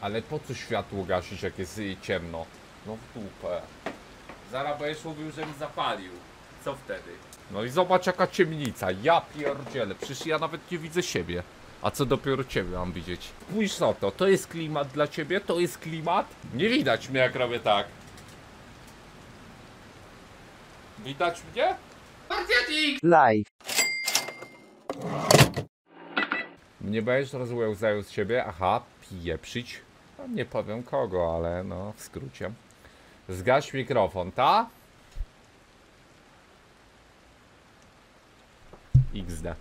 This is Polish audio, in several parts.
Ale po co światło gasić, jak jest y, ciemno? No w dupę. Zaraz będziesz mówił, że mi zapalił. Co wtedy? No i zobacz jaka ciemnica. Ja pierdzielę. Przecież ja nawet nie widzę siebie. A co dopiero ciebie mam widzieć? Spójrz na to. To jest klimat dla ciebie? To jest klimat? Nie widać mnie jak robię tak. Widać mnie? Live. Mnie będziesz rozłełzał z siebie? Aha, pieprzyć. No, nie powiem kogo, ale no w skrócie. Zgaś mikrofon, ta? XD.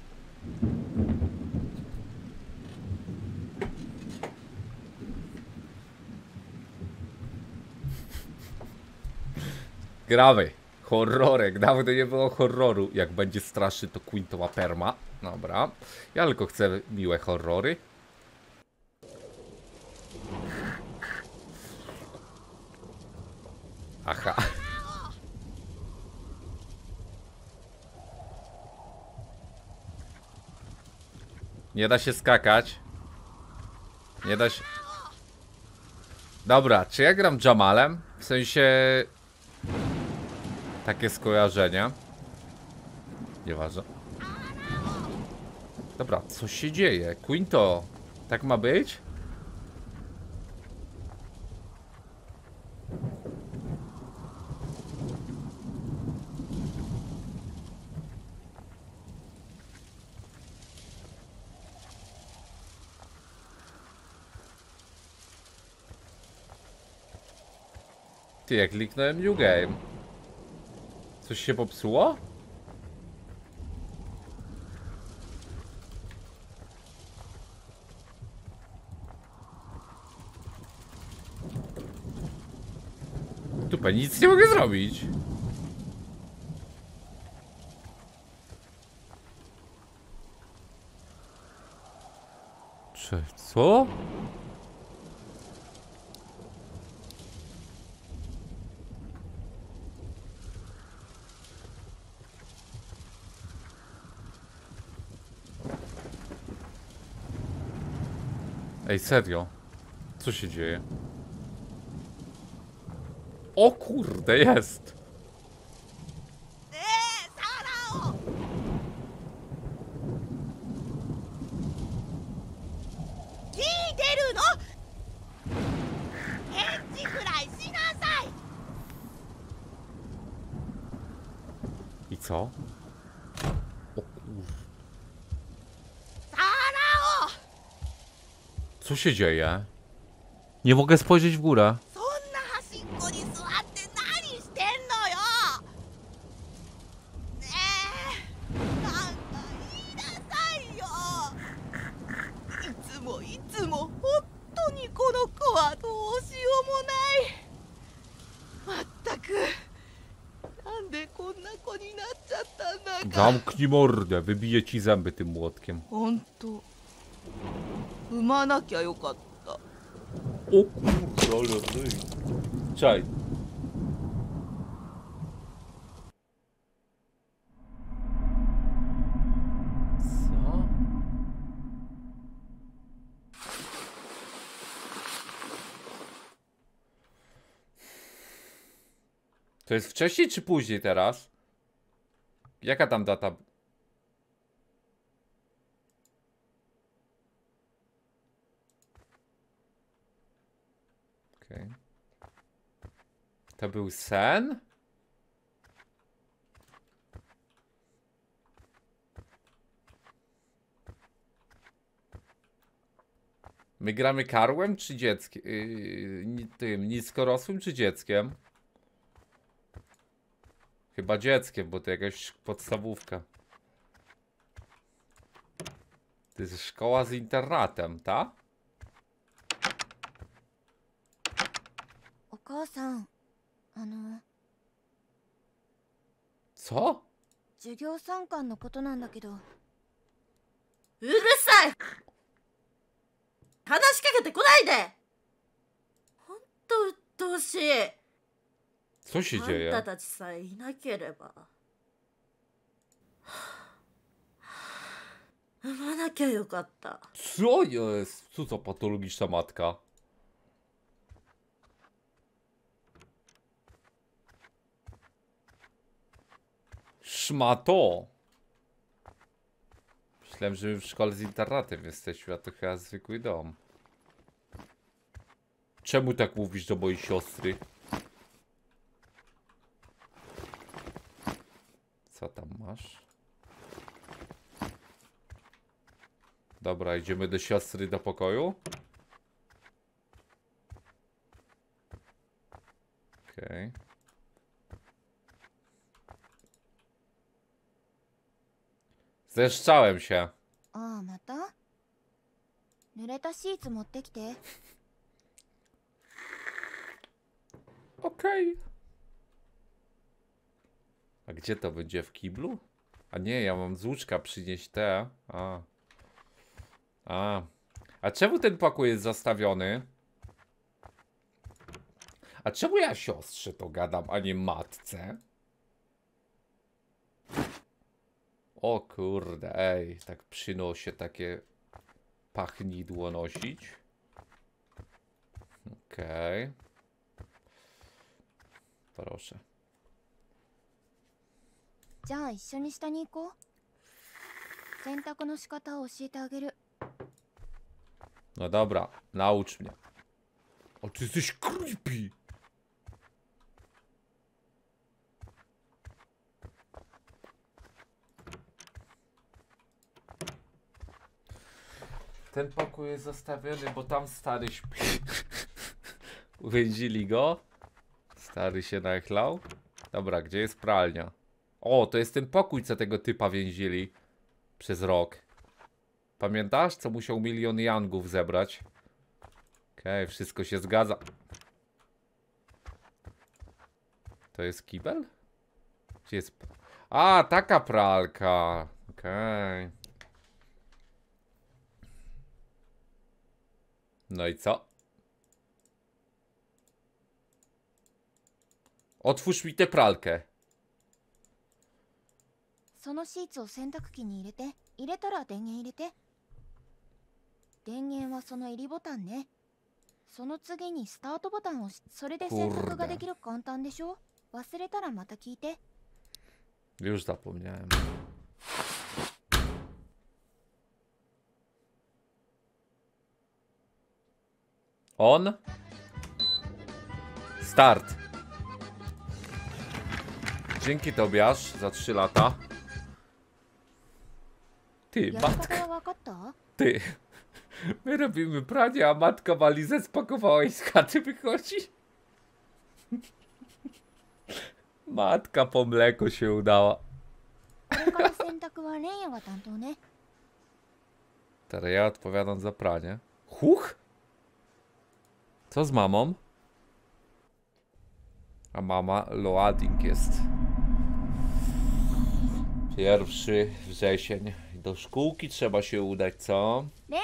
Gramy. Horrorek. Dawno nie było horroru. Jak będzie straszny, to Quinto ma perma. Dobra. Ja tylko chcę miłe horrory. Aha. Nie da się skakać. Nie da się... Dobra, czy ja gram Jamalem? W sensie... Takie skojarzenie. Nieważne. Dobra, co się dzieje? Quinto, tak ma być? Ty, jak kliknąłem New Game. Coś się popsuło? Tupę, nic nie mogę zrobić. Cze, co? Ej, serio? Co się dzieje? O kurde, jest! się dzieje? Nie mogę spojrzeć w górę. Zamknij mordę, wybiję ci zęby tym młotkiem. 本当産まなきゃよかった O kurde, ale ryj. Czaj. Co? To jest wcześniej czy później teraz? Jaka tam data? To był sen? My gramy karłem czy dzieckiem? Yy, ni- tym niskorosłym czy dzieckiem? Chyba dzieckiem, bo to jakaś podstawówka. To jest szkoła z internatem, ta? お母さん あの Co? 授業参観のことなんだけどうるさい話しかけてこないでほんと鬱陶しい Co się あん?たたちさえいなければ 産まなきゃよかった Co jest? Co to patologiczna matka? Szmato! Myślałem, że w szkole z internatem jesteśmy, a to chyba zwykły dom. Czemu tak mówisz do mojej siostry? Co tam masz? Dobra, idziemy do siostry do pokoju. Okej. Zeszczałem się. ああまた濡れたシーツ持ってきて Okej. A gdzie to będzie? W kiblu? A nie, ja mam z łóżka przynieść te. A. A. A czemu ten pokój jest zastawiony? A czemu ja siostrze to gadam, a nie matce? O kurde, ej, tak przynoszę takie pachnidło nosić. Okej. Proszę. じゃあ一緒に下に行こう洗濯の仕方を教えてあげる No dobra, naucz mnie. O, ty jesteś creepy. Ten pokój jest zostawiony, bo tam stary śpi. Uwięzili go. Stary się nachlał. Dobra, gdzie jest pralnia? O, to jest ten pokój, co tego typa więzili. Przez rok. Pamiętasz, co musiał milion yangów zebrać? Okej, wszystko się zgadza. To jest kibel? Gdzie jest... A, taka pralka. Okej. No i co? Otwórz mi tę pralkę. そのシーツを洗濯機に入れて入れたら電源入れて電源はその入りボタンねその次にスタートボタンを押しそれで洗濯ができる簡単でしょ？忘れたらまた聞いて Już zapomniałem. On. Start. Dzięki Tobiasz za 3 lata. Ty, matka. Ty. My robimy pranie, a matka walizę spakowała i z chaty wychodzi. Matka po mleko się udała. Teraz ja odpowiadam za pranie. Huch? Co z mamą? A mama loading jest. Pierwszy wrzesień. Do szkółki trzeba się udać, co? Lejo!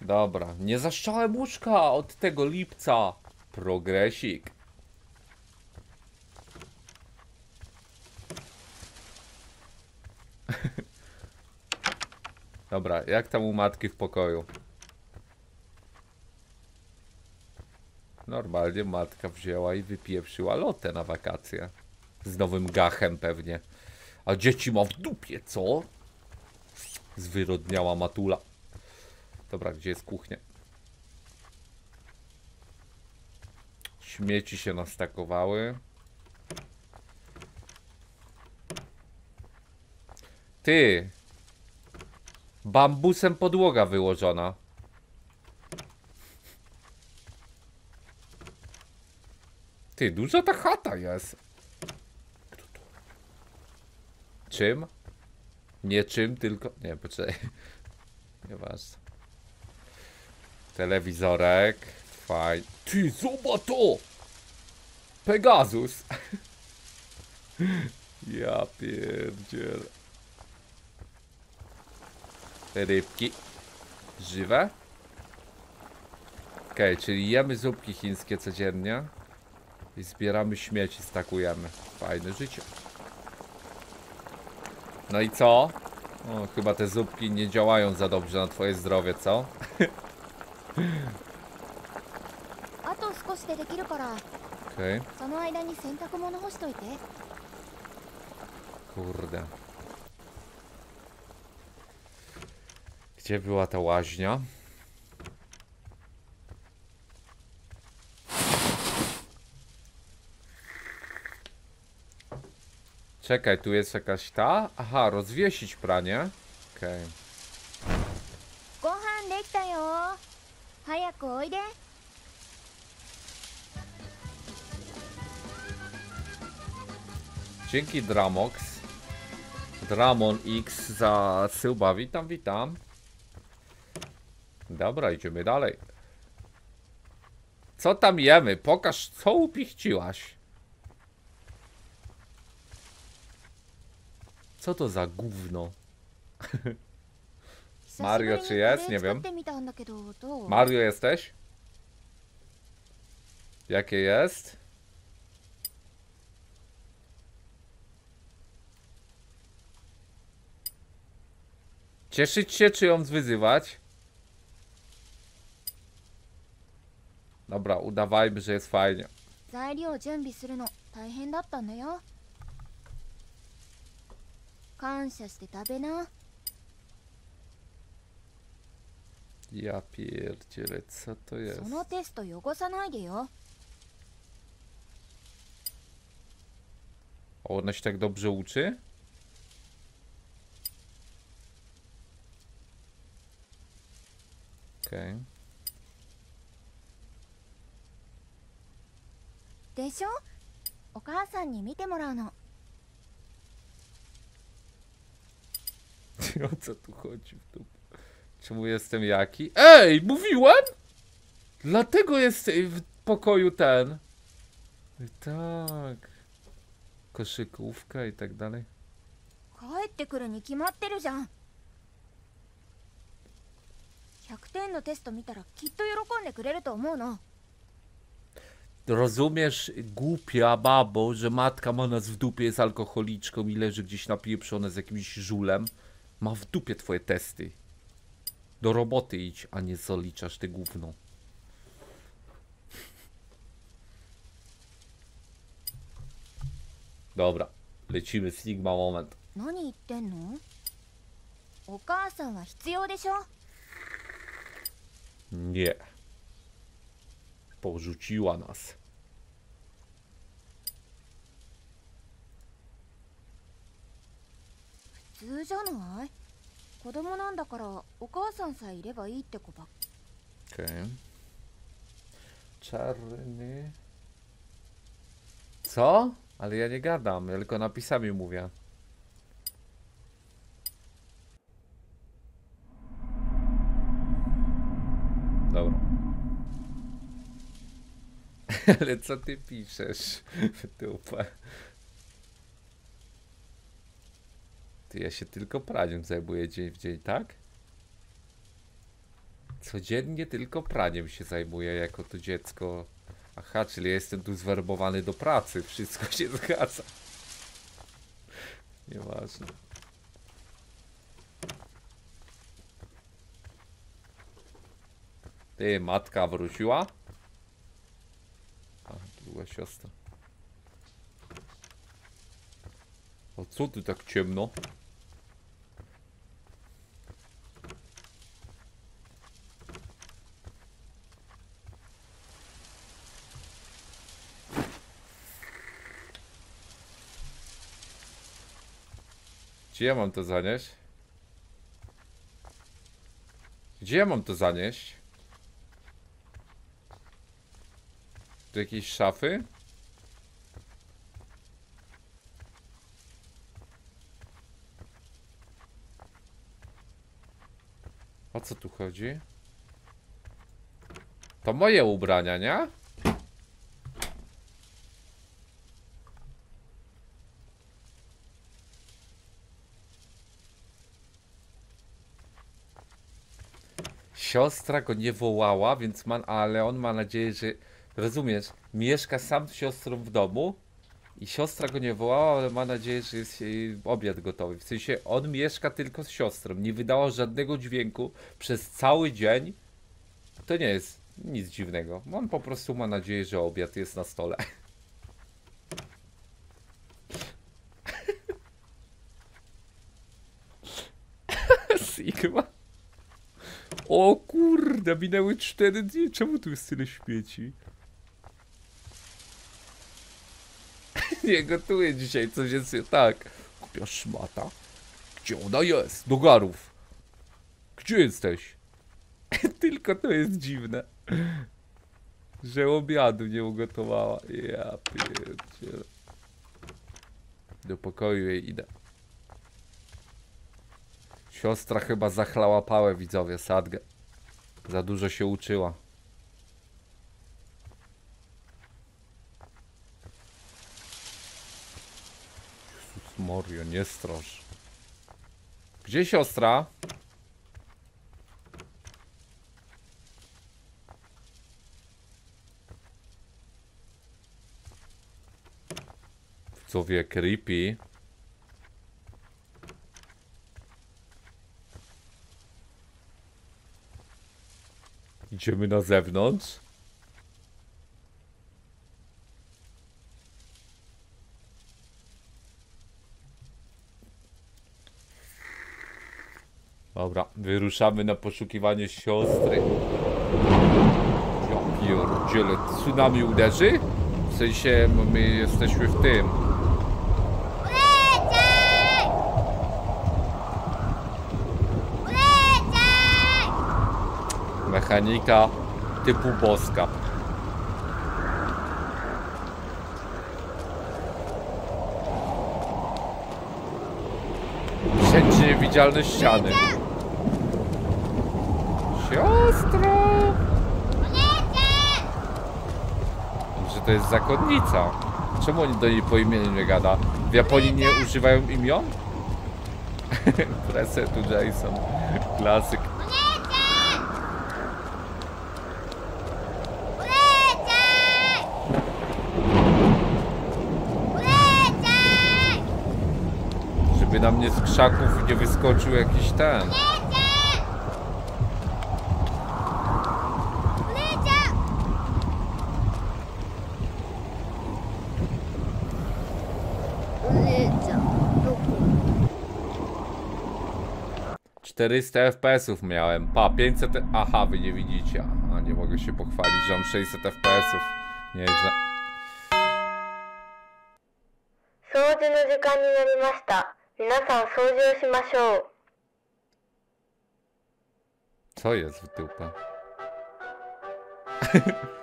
Dobra, nie zaszczałem łóżka od tego lipca. Progresik. Dobra, jak tam u matki w pokoju? Normalnie matka wzięła i wypieprzyła lotę na wakacje. Z nowym gachem pewnie. A dzieci ma w dupie, co? Zwyrodniała matula. Dobra, gdzie jest kuchnia? Śmieci się nastakowały. Ty! Bambusem podłoga wyłożona. Ty, duża ta chata jest. Czym? Nie czym, tylko... Nie, poczekaj. Nieważne. Telewizorek. Fajnie. Ty, zobacz to! Pegasus! ja pierdziel. Rybki. Żywe? Okej, czyli jemy zupki chińskie codziennie. I zbieramy śmieci, stakujemy. Fajne życie. No i co? O, chyba te zupki nie działają za dobrze na twoje zdrowie, co? Okej. Okay. Kurde. Gdzie była ta łaźnia? Czekaj, tu jest jakaś ta? Aha, rozwiesić pranie. Okej. Dzięki Dramox. Dramon X za Syłba. Witam, witam. Dobra, idziemy dalej. Co tam jemy? Pokaż, co upichciłaś. Co to za gówno? Mario czy jest? Nie wiem. Mario jesteś? Jakie jest? Cieszyć się czy ją wyzywać? Dobra, udawajmy, że jest fajnie. 材料準備するの大変だったんだよ感謝して食べな Ja pierdzielę, co to jest? そのテスト汚さないでよ O, ona się tak dobrze uczy? Okej. でしょお母さんに見てもらうの O co tu chodzi w dupę? Czemu jestem jaki? Ej, mówiłem? Dlatego jest w pokoju ten. Tak. Koszykówka i tak dalej. 帰ってくるに決まってるじゃん100点のテスト見たらきっと喜んでくれると思うの Rozumiesz, głupia babo, że matka ma nas w dupie, jest alkoholiczką i leży gdzieś napieprzone z jakimś żulem? Ma w dupie twoje testy. Do roboty idź, a nie zaliczasz ty gówno. Dobra, lecimy Sigma moment. 何言ってんのお母さんは必要でしょ Nie. Porzuciła nas. 通じゃない子供なんだからお母さんさえいればいいって子ばっ Okej. Czarny. Co? Ale ja nie gadam, ja tylko napisami mówię. Dobra. Ale co ty piszesz? w Ty ja się tylko praniem zajmuję dzień w dzień, tak? Codziennie tylko praniem się zajmuję jako to dziecko. Aha, czyli ja jestem tu zwerbowany do pracy. Wszystko się zgadza. Nieważne. Ty, matka wróciła? A, druga siostra. O co tu tak ciemno? Gdzie ja mam to zanieść? Gdzie ja mam to zanieść? Do jakiejś szafy? O co tu chodzi? To moje ubrania, nie? Siostra go nie wołała, więc ma, ale on ma nadzieję, że rozumiesz, mieszka sam z siostrą w domu I siostra go nie wołała, ale ma nadzieję, że jest jej obiad gotowy. W sensie on mieszka tylko z siostrą. Nie wydała żadnego dźwięku przez cały dzień. To nie jest nic dziwnego. On po prostu ma nadzieję, że obiad jest na stole. Sigma. O kurde, minęły 4 dni. Czemu tu jest tyle śmieci? Nie gotuję dzisiaj, coś jest tak. Kupia szmata. Gdzie ona jest? Do garów. Gdzie jesteś? Tylko to jest dziwne. Że obiadu nie ugotowała. Ja pierdzielę. Do pokoju jej idę. Siostra chyba zachlała pałę, widzowie, sadgę. Za dużo się uczyła. Jezus Mario, nie strasz. Gdzie siostra? Widzowie, creepy. Idziemy na zewnątrz. Dobra, wyruszamy na poszukiwanie siostry. Ja pierdziele, tsunami uderzy? W sensie, my jesteśmy w tym. Mechanika typu boska. Wszędzie niewidzialne ściany. Siostro! Że to jest zakonnica. Czemu oni do niej po imieniu nie gada? W Japonii nie używają imion? Presetu Jason. Klasyk. Żeby na mnie z krzaków nie wyskoczył jakiś ten. Czterysta FPS-ów miałem. Pa, 500. Aha, wy nie widzicie. A nie mogę się pochwalić, że mam 600 FPS-ów. Nieźle. 掃除の時間になりました 皆さん掃除をしましょう Co jest w dupę?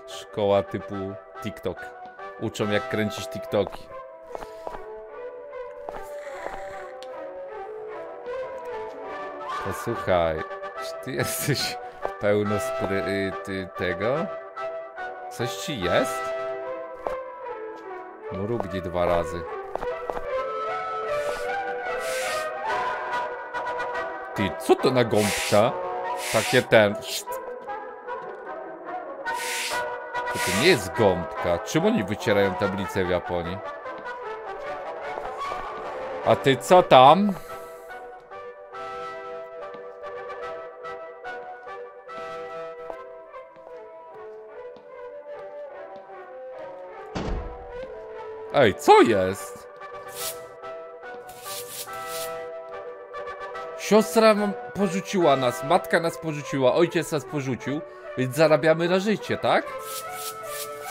Szkoła typu TikTok. Uczą jak kręcić TikToki. Posłuchaj, czy ty jesteś pełno spry... y, ty tego? Coś ci jest? Mrugnij dwa razy. Ty, co to na gąbka? Takie ten... To, to nie jest gąbka. Czym oni wycierają tablicę w Japonii? A ty co tam? Ej, co jest? Siostra porzuciła nas, matka nas porzuciła, ojciec nas porzucił, więc zarabiamy na życie, tak?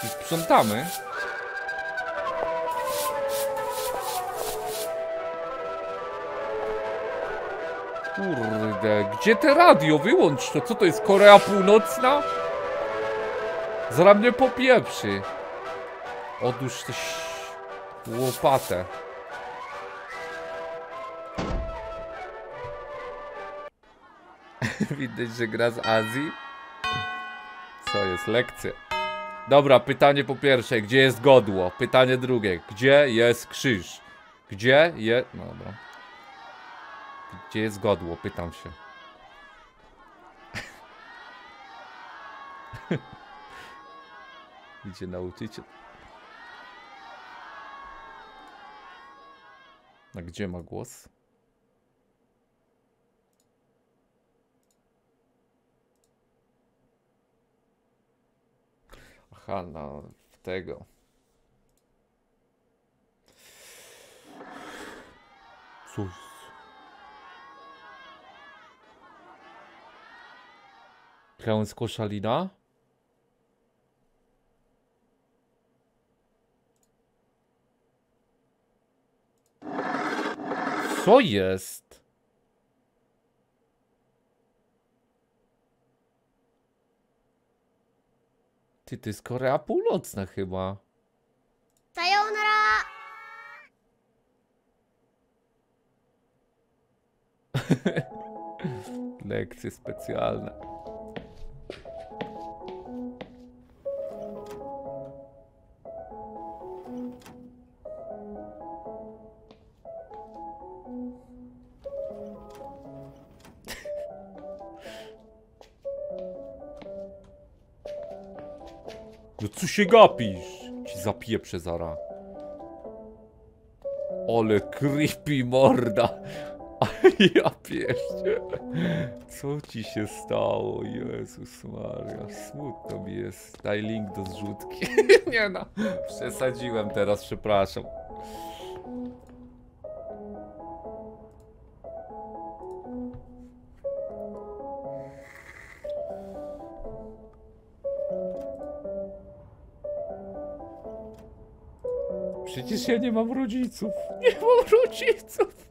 I sprzątamy. Kurde, gdzie te radio? Wyłącz to, co to jest, Korea Północna? Zaraz mnie popieprzy. Odłóż ś- łopatę. Widać, że gra z Azji. Co jest? Lekcje. Dobra, pytanie po pierwsze. Gdzie jest godło? Pytanie drugie. Gdzie jest krzyż? Gdzie jest... No dobra. Gdzie jest godło? Pytam się. Gdzie nauczyciel? A gdzie ma głos? Aha, na tego. Cóż. Klęsk koszalina? Co jest? Ty, to jest Korea Północna chyba. Sayonara! Lekcje specjalne. No co się gapisz? Ci zapiję przezara. Ole creepy morda. Ja pieszcie. Co ci się stało? Jezus Maria, smutno mi jest. Daj link do zrzutki. Nie no, przesadziłem teraz, przepraszam. Przecież ja nie mam rodziców. Nie mam rodziców.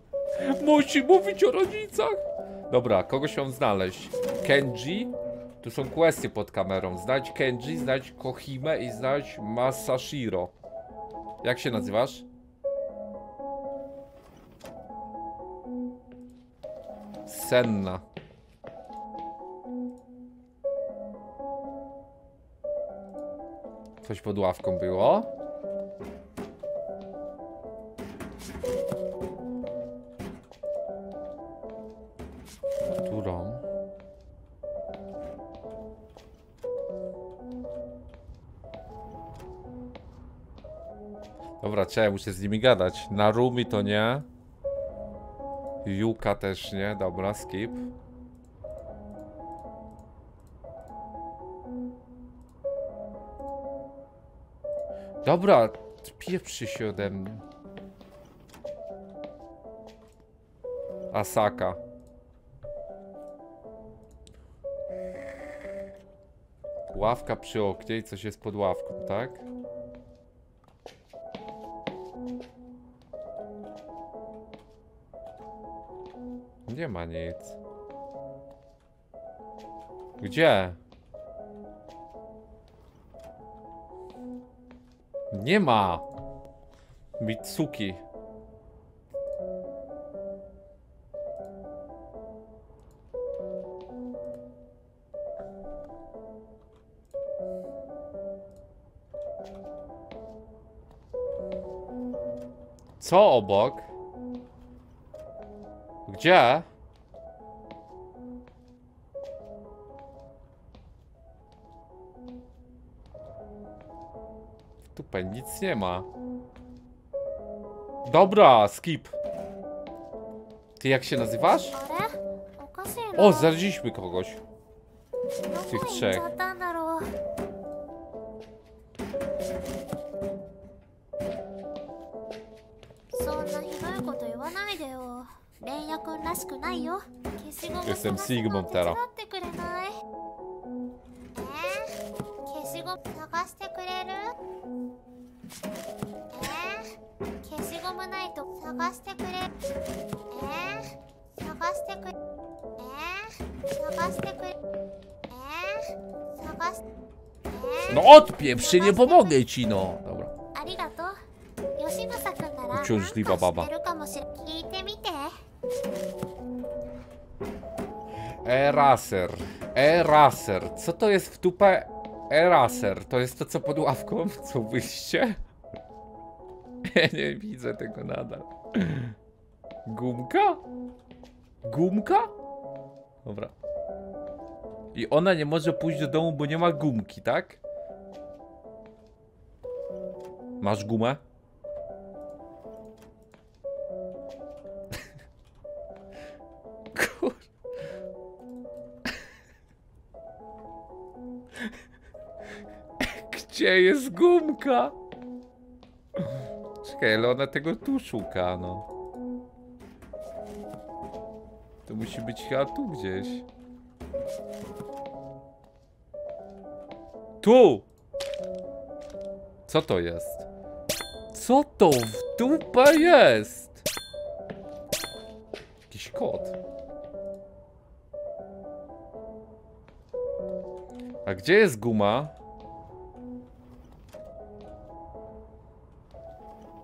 Musi mówić o rodzicach. Dobra, kogoś mam znaleźć. Kenji. Tu są kwestie pod kamerą. Znajdź Kenji, znajdź Kohime i znajdź Masashiro. Jak się nazywasz? Senna. Coś pod ławką było? Dobra, czekaj, muszę z nimi gadać. Narumi to nie. Yuka też nie. Dobra, skip. Dobra, pieprzy się ode mnie. Asaka. Ławka przy oknie i coś jest pod ławką, tak? Nie ma nic. Gdzie? Nie ma! Mitsuki. Co obok? Gdzie? Tupę, nic nie ma. Dobra, skip. Ty jak się nazywasz? O, znaleźliśmy kogoś. Z tych trzech. しえー No odpieprz się, nie pomogę ci, no. Dobra. ありがとう吉政くんならなんか知 Uciążliwa baba. Eraser. Eraser. Co to jest w dupę Eraser? To jest to, co pod ławką? Co wyście? Ja nie widzę tego nadal. Gumka? Gumka? Dobra. I ona nie może pójść do domu, bo nie ma gumki, tak? Masz gumę? Kur... Gdzie jest gumka? Czekaj, ale ona tego tu szuka, no. To musi być chyba tu gdzieś. Tu! Co to jest? Co to w dupę jest? Jakiś kot. A gdzie jest guma?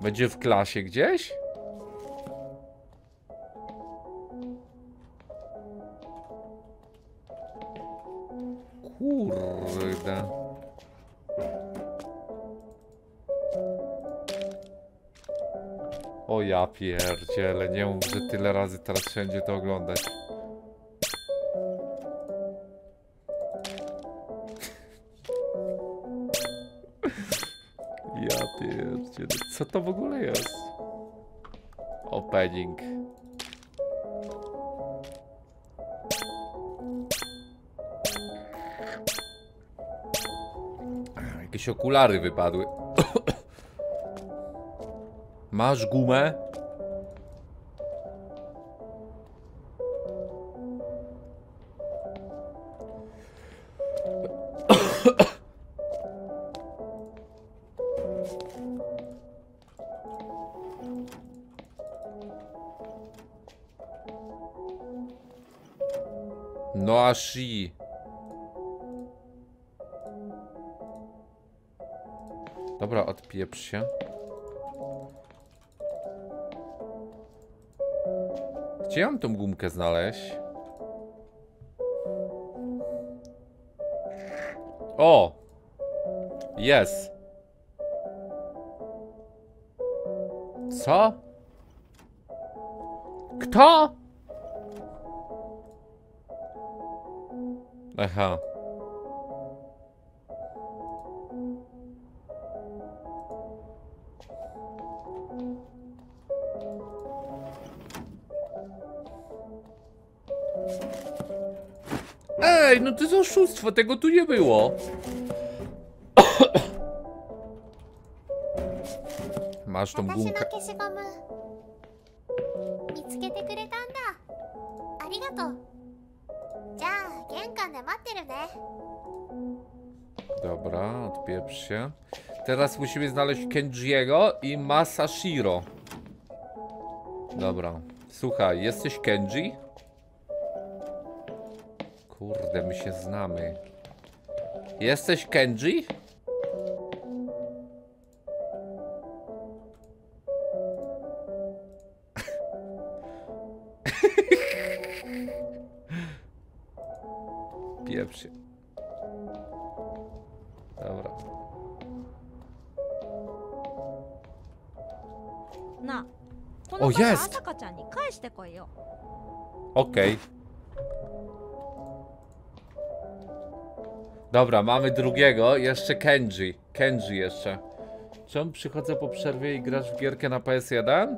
Będzie w klasie gdzieś? Kurde. O ja pierdziele, nie mów, że tyle razy teraz wszędzie to oglądać. Co to w ogóle jest? Opening. Jakieś okulary wypadły. Masz gumę? Odpieprz się. Gdzie mam tą gumkę znaleźć? O! Jest. Co? Kto? Aha. Ej, no to jest oszustwo, tego tu nie było. Masz tą gumkę. Dobra, odpieprz się. Teraz musimy znaleźć Kenjiego i Masashiro. Dobra, słuchaj, jesteś Kenji? Kurde, my się znamy. Jesteś Kenji? Pieprz się. Dobra. Na. O, jest! Okej. Dobra, mamy drugiego, jeszcze Kenji. Kenji jeszcze. Czemu przychodzę po przerwie i grasz w gierkę na PS1?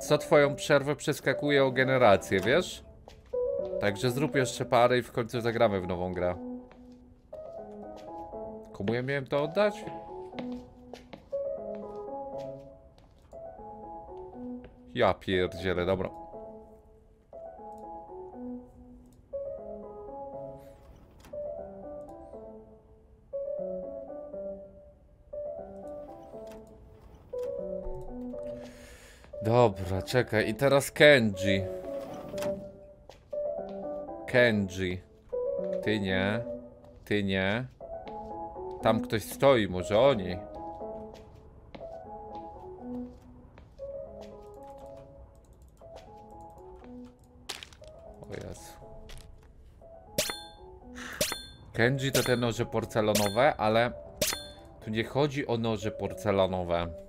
Co twoją przerwę przeskakuje o generację, wiesz? Także zrób jeszcze parę i w końcu zagramy w nową grę. Komu ja miałem to oddać? Ja pierdzielę, dobra. Dobra, czekaj. I teraz Kenji. Kenji. Ty nie. Ty nie. Tam ktoś stoi, może oni. O Jezu. Kenji to te noże porcelanowe, ale tu nie chodzi o noże porcelanowe.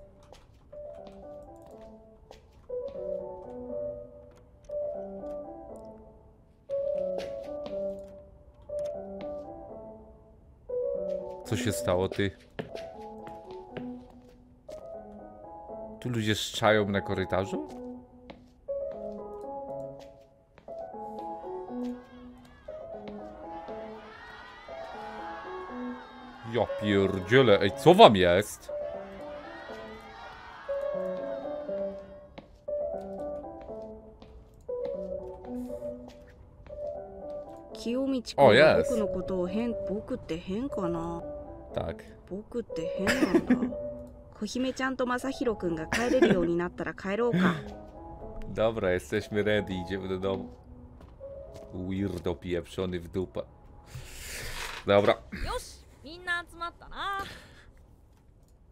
Się stało, ty? Tu ludzie szczają na korytarzu? Ja pierdzielę, ej, co wam jest? 清道 お君が yes 僕のことを変僕って変かな Tak. 僕って変なんだ小姫ちゃんと正宏君が帰れるようになったら帰ろうか Dobra, jesteśmy ready, idziemy do domu. Weirdo pieprzony w dupę. Dobra. よしみんna集まったな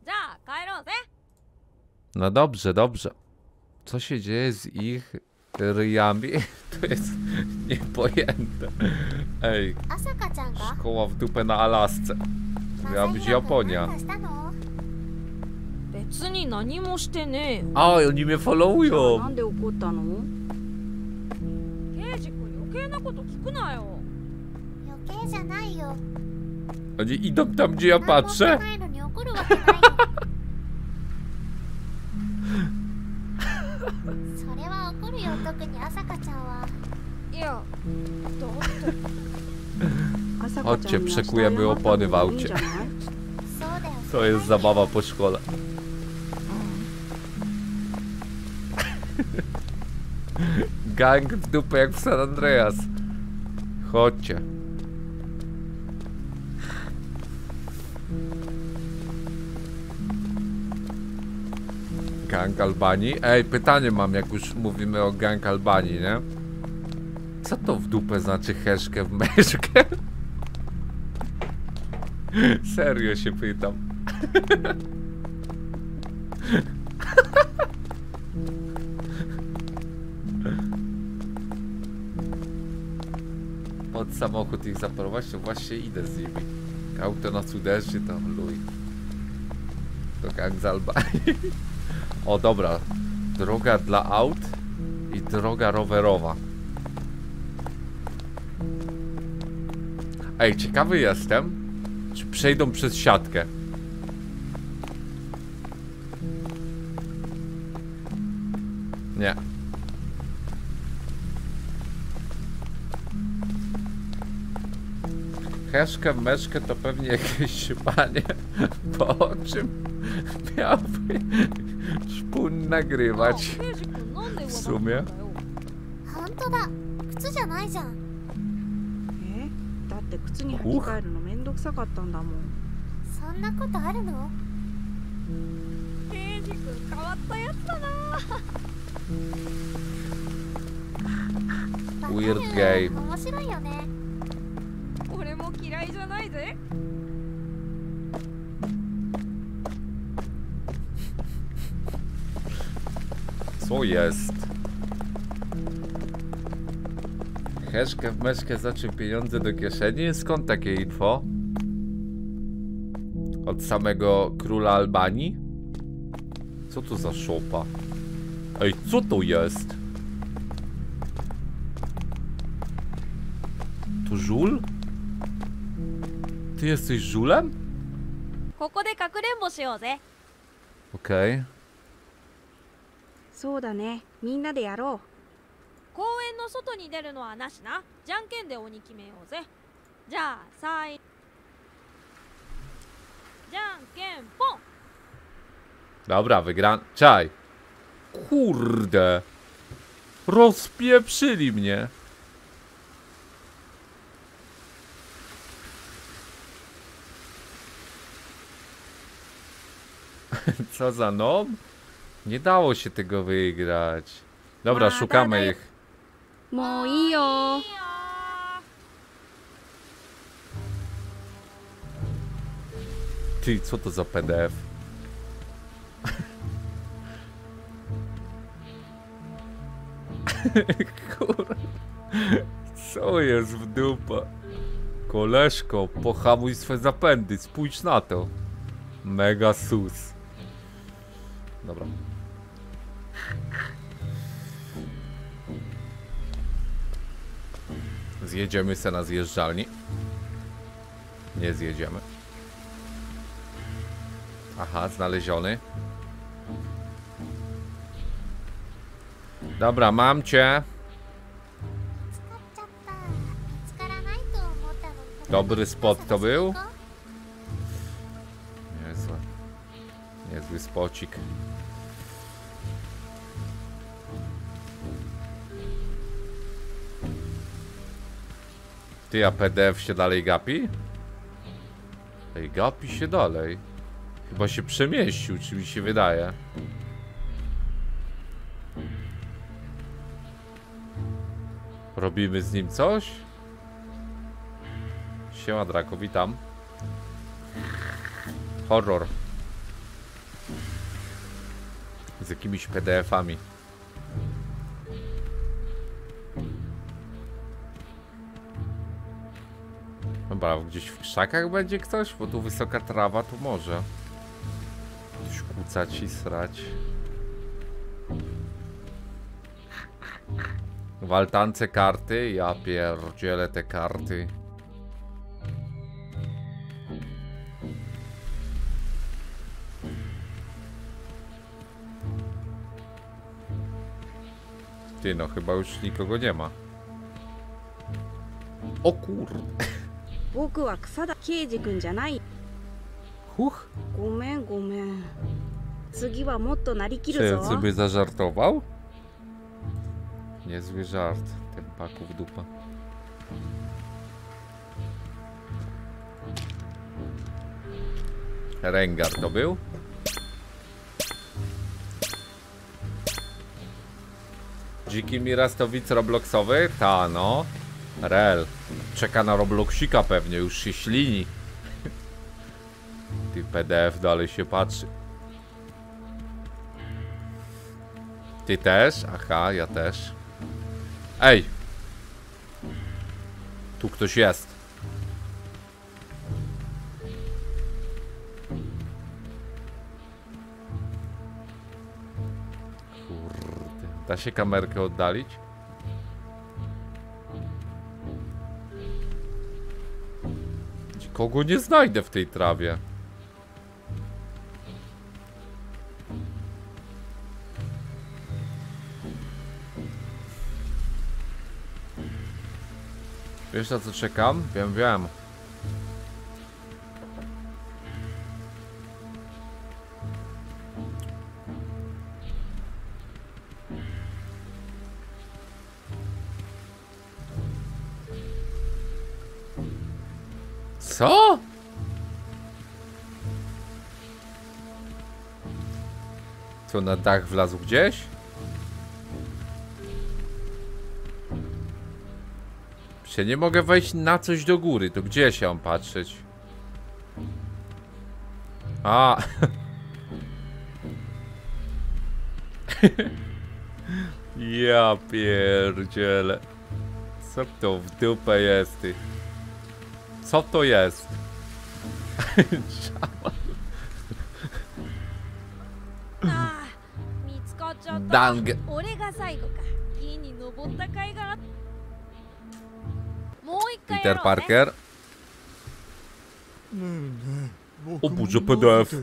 じゃあ帰ろうぜ No dobrze, dobrze. Co się dzieje z ich ryjami? To jest niepojęte. Ej, 朝香ちゃんが szkoła w dupę na Alasce. Miała być たの別に何もしてねえよ。oni mnie な.んで怒ったの？刑事君余計なこと聞くなよ。余計じゃないよ。Oni idą tam, gdzie ja 何もして patrzę. ないのに怒るわけない。よ それは怒るよ。特に朝香ちゃんは。いやだって。朝 Chodźcie, przekujemy opony w aucie. To jest zabawa po szkole. Gang w dupę jak w San Andreas. Chodźcie. Gang Albanii. Ej, pytanie mam, jak już mówimy o gang Albanii, nie? Co to w dupę znaczy heszkę w meszkę? Serio się pytam. Pod samochód ich zaprowadzić, to właśnie idę z nimi. Jak Auto nas uderzy, to luj. To gang z. O dobra, droga dla aut i droga rowerowa. Ej, ciekawy jestem, czy przejdą przez siatkę. Nie. Heszkę, meszkę to pewnie jakieś panie po czym miałby szpun あ nagrywać. 刑事君なんで上スメだったんだよ本当だ靴じゃないじゃんえだ って靴に履き替えるのめんどくさかったんだもん。そんなことあるの？刑事君変わったやつだな。Weird わかる game. 面白いよね。俺も嫌いじゃないぜ。Co jest? Heszkę w meszkę zaczął pieniądze do kieszeni? Skąd takie info? Od samego króla Albanii? Co to za szopa? Ej, co to jest? To żul? Ty jesteś żulem? ここでかくれんぼしようぜ Okej. そうだねみんなでやろう 公園の外に出るのはなしなじゃんけんで鬼決めようぜじゃあさいじゃんけんぽん Dobra, wygran. Czaj. Kurde. Rozpieprzyli mnie. Co za nom? Nie dało się tego wygrać. Dobra, Ma, szukamy dalej. ich. もういいよいいよー Ty, co to za PDF? Kur... Co jest w dupę? Koleżko, pohamuj swe zapędy, spójrz na to. Mega sus. Dobra. Zjedziemy se na zjeżdżalni. Nie zjedziemy. Aha, znaleziony. Dobra, mam cię. Dobry spot to był? Niezły. Niezły spocik. Ty, a PDF się dalej gapi? Ej, gapi się dalej. Chyba się przemieścił, czy mi się wydaje. Robimy z nim coś? Siema Draco, witam. Horror. Z jakimiś PDF-ami. Dobra, gdzieś w krzakach będzie ktoś? Bo tu wysoka trawa, tu może. Coś kłócać i srać. W altance karty? Ja pierdzielę te karty. Ty no, chyba już nikogo nie ma. O kurde. 僕は草田刑事くんじゃない Huch. ごめんごめん次はもっとなりきる Czy ぞ sobie zażartował? Niezły żart. Ten paków dupa. Rengar to był? Dziki Miras to widz Robloxowy? Ta no. Rel. Czeka na Robloxika pewnie, już się ślini. Ty PDF dalej się patrzy. Ty też? Aha, ja też. Ej! Tu ktoś jest. Kurde. Da się kamerkę oddalić? Kogo nie znajdę w tej trawie? Wiesz na co czekam? Wiem, wiem. Na dach wlazł gdzieś? Się nie mogę wejść na coś do góry, to gdzie się mam patrzeć? A. ja pierdzielę. Co to w dupę jest ty? Co to jest? dang. Peter Parker. Obudź PDF.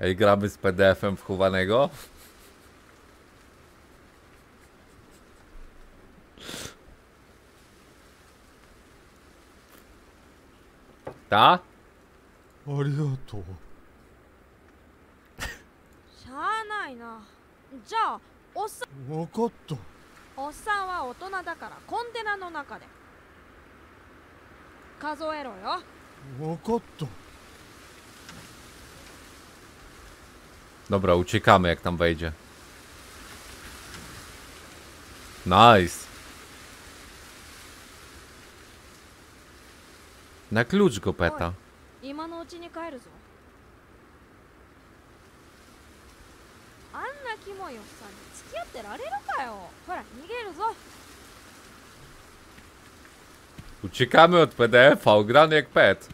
Ej, gramy z PDF-em wchowanego? Ta? ありがとう。しゃあないな。じゃあおっさん。分かった。おっさんは大人だからコンテナの中で。数えろよ。分かった。Dobra, uciekamy jak tam wejdzie. Nice. Na klucz go peta. Uciekamy od PDF-a, jak pet.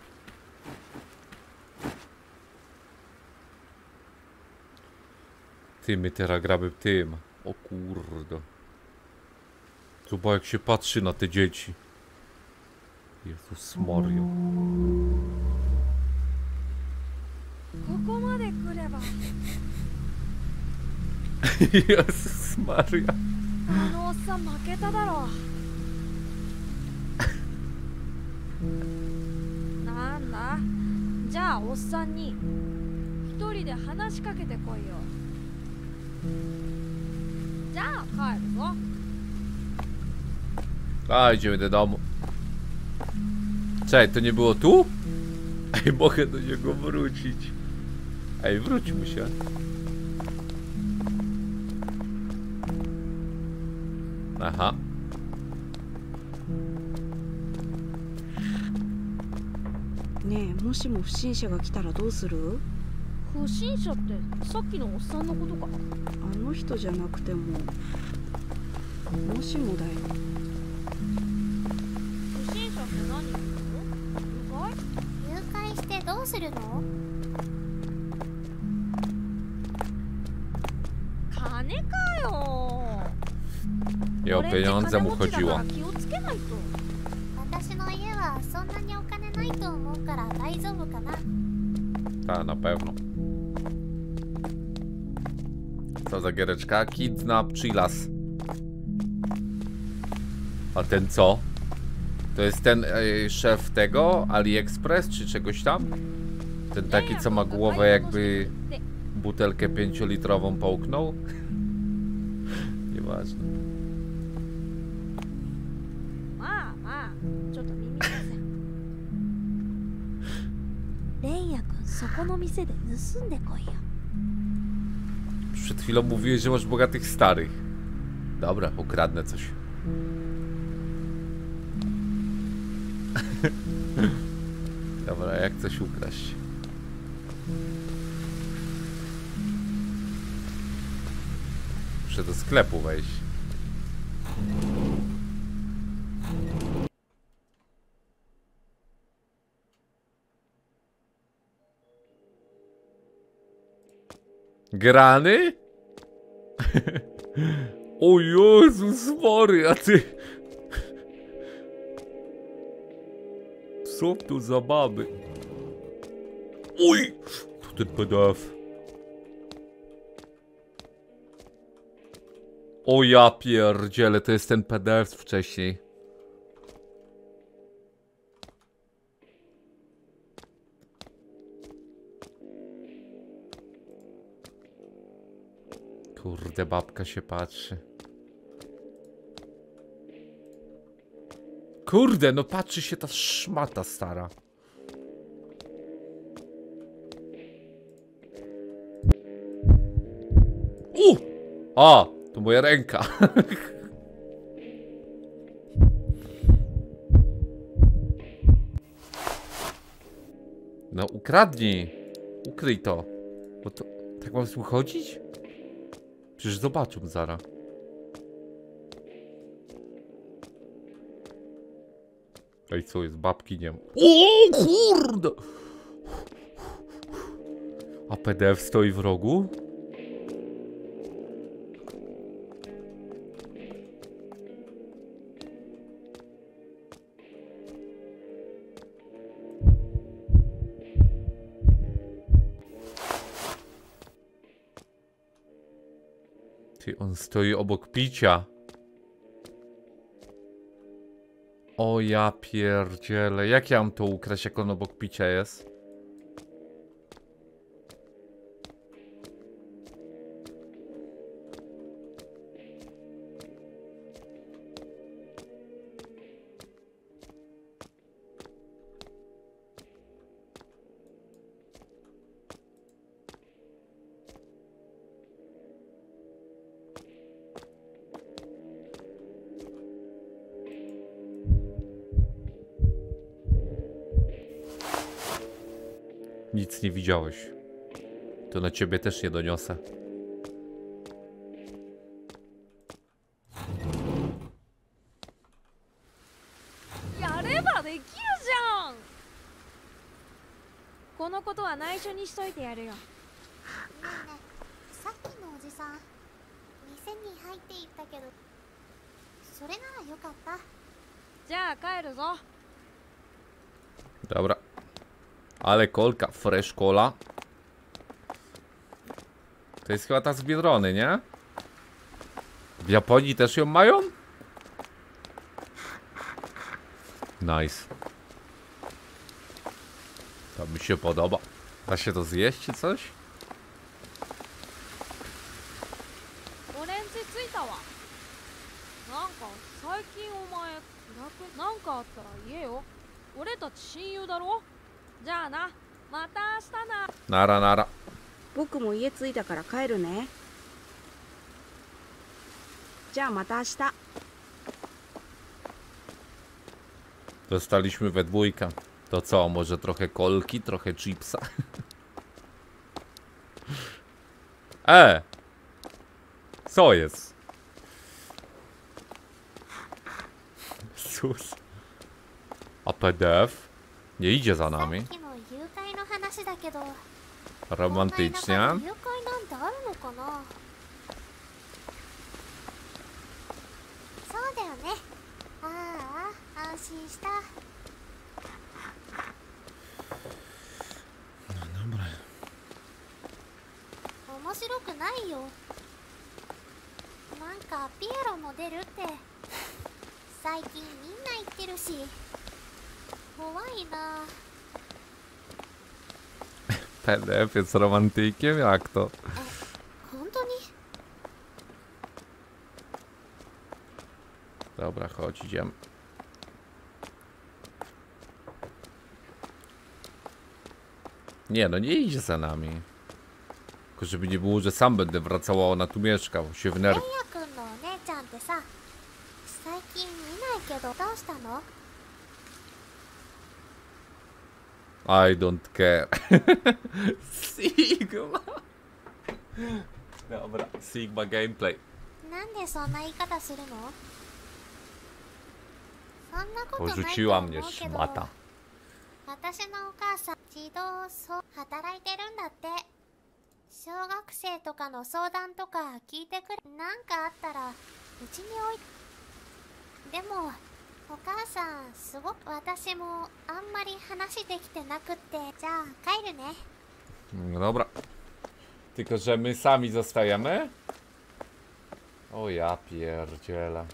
Ty, my teraz gramy tym. O kurde. Zobacz jak się patrzy na te dzieci. Jezus Mario. ここまで来れば Jezus Maria. あのおっさん負けただろなんだ？じゃあおっさんに一人で話しかけてこいよじゃあ帰るぞ A, idziemy do domu. Czekaj, to nie było tu? Ej, mogę do niego wrócić. Ej, wróćmy się. Aha. ねえもしも不審者が来たらどうする不審者ってさっきのおっさんのことかあの人じゃなくてももしもだよ pieniądze mu chodziło. Tak, na pewno. Co za giereczka? Kidnap Chilas. A ten co? To jest ten e, szef tego AliExpress czy czegoś tam? Ten taki, co ma głowę jakby butelkę pięciolitrową połknął? Nieważne. この店で盗んでこいよ Przed chwilą mówiłeś, że masz bogatych starych. Dobra, ukradnę coś. Dobra, jak coś ukraść? Muszę do sklepu wejść. Grany? O Jezus Mary, a ty... Co to za baby? Oj! To ten PDF. O ja pierdziele, to jest ten PDF wcześniej. Kurde, babka się patrzy. Kurde, no patrzy się ta szmata stara. U! A, to moja ręka. No ukradnij. Ukryj to. Bo to... Tak mam tym chodzić? Przecież zobaczą zara. Ej, co jest? Babki nie ma. O kurde! A PDF stoi w rogu? On stoi obok picia. O ja pierdzielę. Jak ja mam to ukraść, jak on obok picia jest? Widziałeś. To na ciebie też nie doniosę. " kolka, fresh cola. To jest chyba ta z Biedrony, nie? W Japonii też ją mają? Nice. To mi się podoba. Da się to zjeść czy coś? 俺んち着いたわなんか最近お前暗くなんかあったら言えよ俺たち親友だろじゃあなまた明日な Nara, nara. 僕も家着いたから帰るねじゃあまた明日 Dostaliśmy we dwójkę. To co, może trochę kolki, trochę chipsa? E! Co jest? Sus. A PDF? Nie idzie za さ nami. っきの誘拐の話だけど Romantycznie. こん？な田舎に誘拐なんてあるのかな？そうだよね。ああ安心した。面白くないよ。なんかピエロも出るって。最近みんな言ってるし。怖いな PDF jest romantykiem? Jak to? 本当に Dobra, chodź, idziemy. Nie, no nie idzie za nami. Tylko żeby nie było, że sam będę wracał, a ona tu mieszkał. Się レイ wner... ヤくんのお姉ちゃんってさ最近見ないけどどうしたの I don't care. Sigma. Dobra, Sigma gameplay. なんでそんな言い方するの？そんなことないと思うけど.私のお母さん児童そう働いてるんだって小学生とかの相談とか聞いてくれなんかあったらうちに置いでもお母さんすごく私もあんまり話できてなくってじゃあ帰るね No dobra. Tylko, że my sami zostajemy? O ja pierdzielę.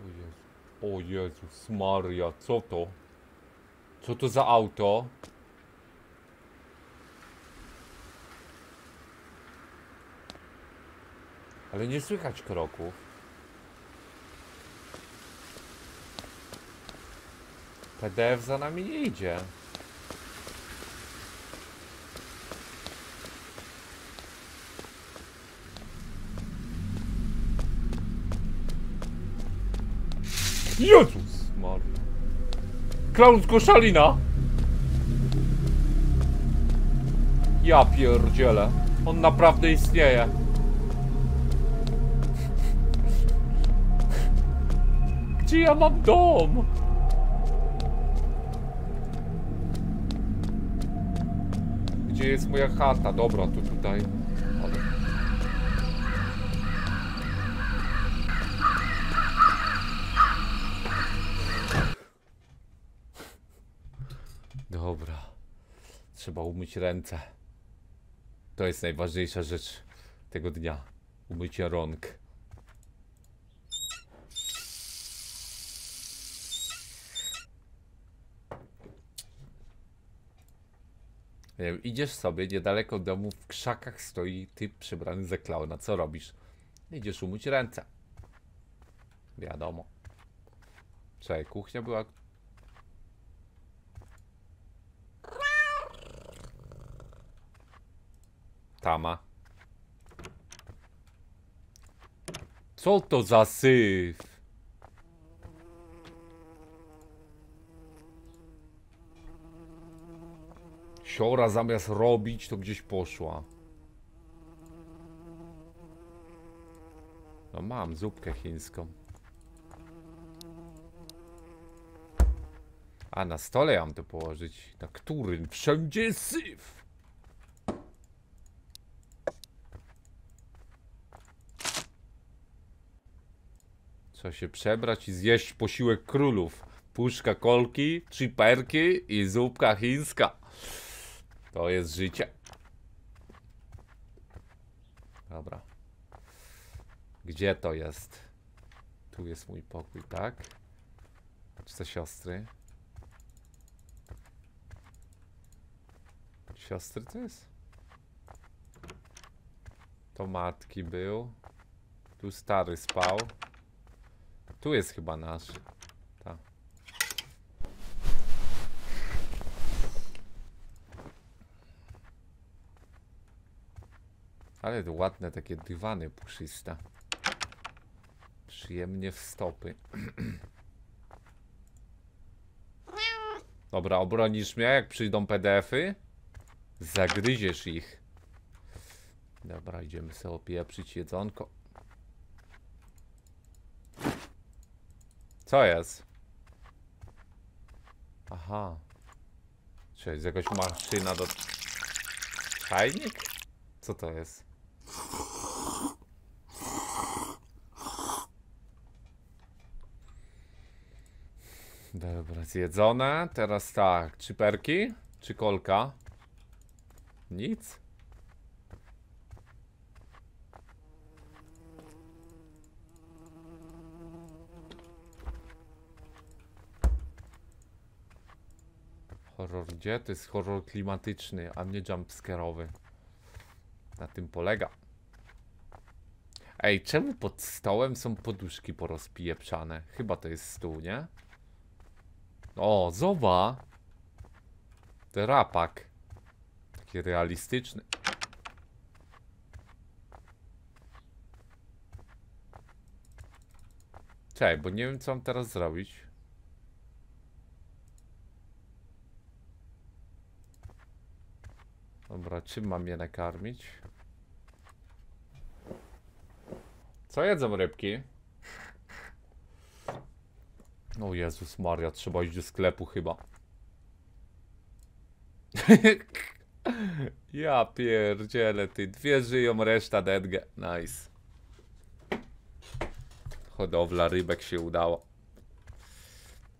O Jezu. O Jezus Maria, co to? Co to za auto? Ale nie słychać kroków. PDF za nami nie idzie. Jezus Maria. Klaun z Koszalina. Ja pierdzielę. On naprawdę istnieje. Gdzie ja mam dom? Gdzie jest moja chata? Dobra, to tutaj. Ale... Dobra. Trzeba umyć ręce. To jest najważniejsza rzecz tego dnia. Umycie rąk. Nie wiem, idziesz sobie, niedaleko domu, w krzakach stoi typ przebrany za klauna. Co robisz? Idziesz umyć ręce. Wiadomo. Czekaj, kuchnia była Tama. Co to za syf? Siora zamiast robić, to gdzieś poszła. No mam zupkę chińską. A na stole mam to położyć. Na którym? Wszędzie jest syf. Trzeba się przebrać i zjeść posiłek królów. Puszka kolki, trzy perki i zupka chińska. To jest życie. Dobra. Gdzie to jest? Tu jest mój pokój, tak? Czy to siostry? Siostry to jest? To matki był. Tu stary spał. Tu jest chyba nasz. Ale ładne takie dywany puszyste. Przyjemnie w stopy. Dobra, obronisz mnie jak przyjdą PDF-y? Zagryziesz ich. Dobra, idziemy sobie opieprzyć jedzonko. Co jest? Aha. Czy jest jakaś maszyna do... Czajnik? Co to jest? Dobra, zjedzone. Teraz tak, czy perki? Czy kolka? Nic? Horror gdzie? To jest horror klimatyczny, a nie jumpscare'owy. Na tym polega. Ej, czemu pod stołem są poduszki porozpijeprzane? Chyba to jest stół, nie? O, zoba! Drapak. Taki realistyczny. Czekaj, bo nie wiem co mam teraz zrobić. Dobra, czym mam je nakarmić? Co jedzą rybki? O Jezus Maria, trzeba iść do sklepu chyba. ja pierdzielę ty, dwie żyją, reszta dedge. Nice. Hodowla rybek się udała.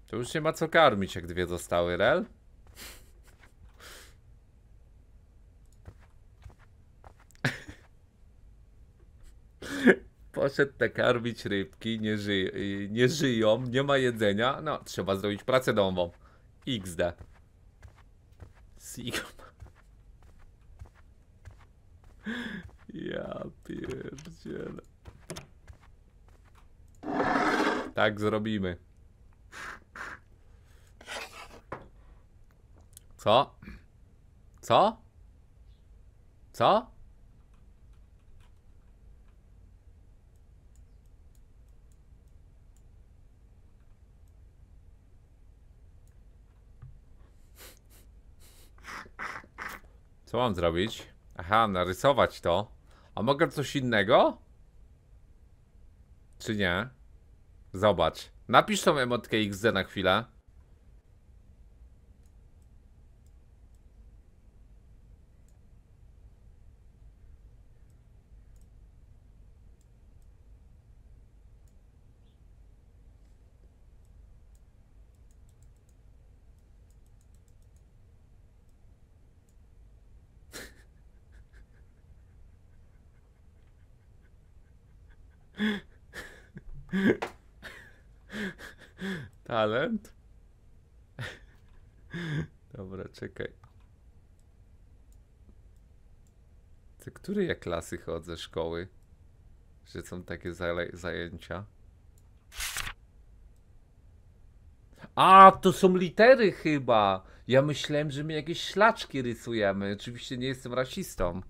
To już nie ma co karmić, jak dwie zostały, rel? Poszedł nakarmić rybki, nie, ży nie żyją, nie ma jedzenia. No, trzeba zrobić pracę domową. XD. Sigma. Ja pierdzielę. Tak zrobimy. Co? Co? Co? Co mam zrobić? Aha, narysować to. A mogę coś innego? Czy nie? Zobacz. Napisz tą emotkę XD na chwilę. Talent? Dobra, czekaj. Do której ja klasy chodzę szkoły? Że są takie zajęcia? A, to są litery chyba! Ja myślałem, że my jakieś szlaczki rysujemy. Oczywiście nie jestem rasistą.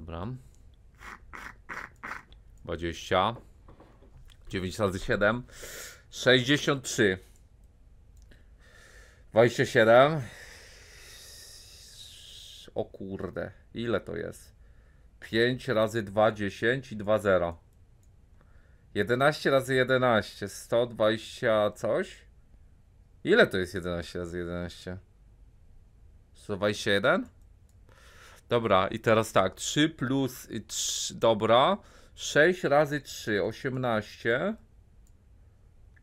Dobra. 20. 9 razy 7. 63. 27. O kurde. Ile to jest? 5 razy 2, 10 i 2, 0. 11 razy 11. 120 coś? Ile to jest 11 razy 11? 121? Dobra, i teraz tak, 3 plus 3, dobra, 6 razy 3, 18.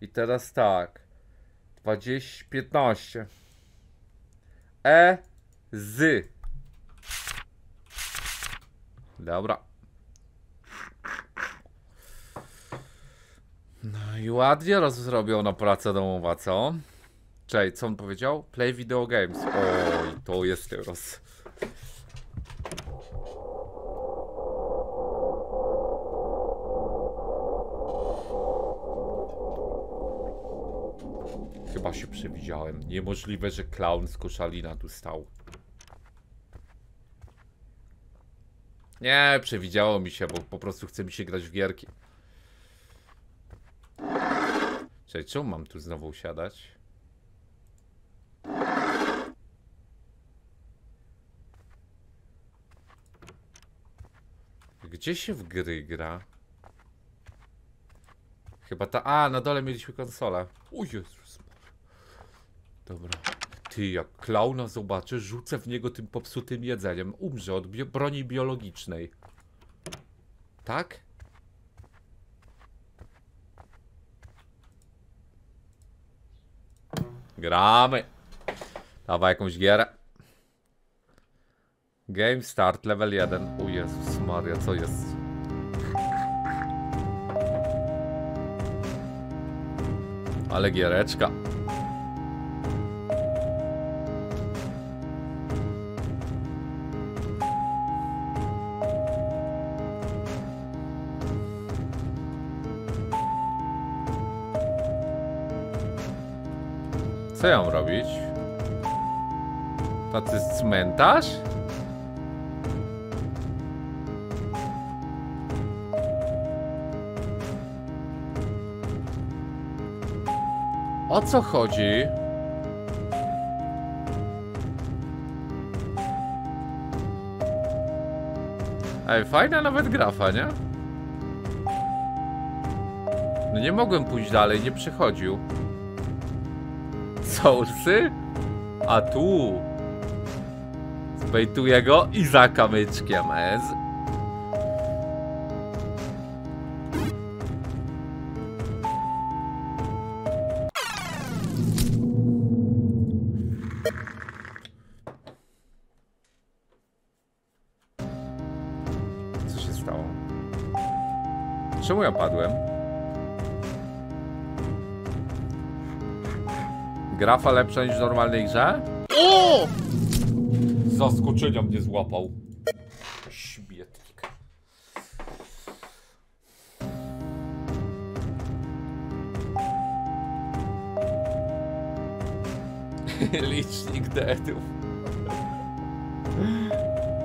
I teraz tak, 20, 15. E, z. Dobra. No i ładnie rozrobiona praca domowa, co? Czej, co on powiedział? Play video games. Oj, to jest teraz. Chyba się przewidziałem. Niemożliwe, że clown z koszalina tu stał. Nie, przewidziało mi się, bo po prostu chce mi się grać w gierki. Czekaj, czemu mam tu znowu usiadać? Gdzie się w gry gra? Chyba ta... A, na dole mieliśmy konsolę. O Jezus. Dobra. Ty, jak klauna zobaczę, rzucę w niego tym popsutym jedzeniem. Umrze od bio broni biologicznej. Tak? Gramy. Dawaj jakąś gierę. Game start, level 1. O Jezus Maria, co jest? Ale giereczka. Co ja mam robić? Tacy cmentarz? O co chodzi? Ej, fajna nawet grafa, nie? No nie mogłem pójść dalej, nie przechodził. Soulsy? A tu. Zbejtuję go i za kamyczkiem. Grafa lepsza niż w normalnej grze? O! Z zaskoczenia mnie złapał. Śmietnik. Licznik deadów.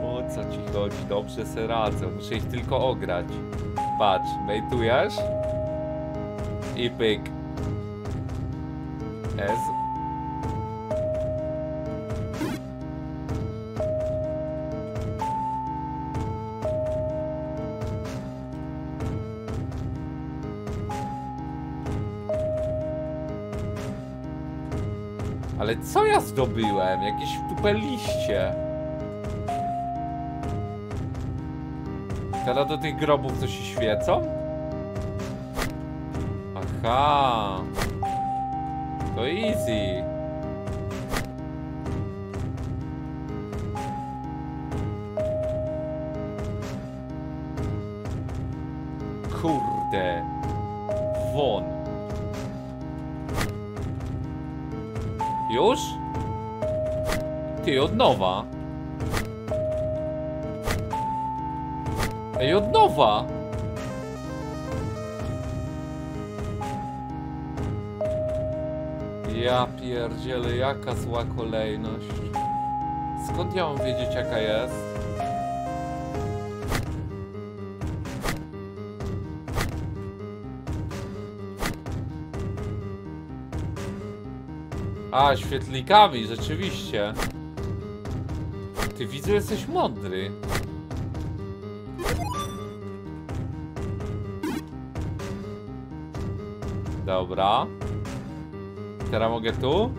O co ci chodzi? Dobrze se radzę. Muszę ich tylko ograć. Patrz, bejtujesz? I pyk. Ez. Zdobyłem? Jakieś tupę liście. Teraz do tych grobów co się świecą? Aha. Od nowa. Ej, od nowa. Ja pierdzielę, jaka zła kolejność. Skąd ja mam wiedzieć jaka jest? A, świetlikami, rzeczywiście. Ty widzę, jesteś mądry. Dobra. Teraz mogę tu?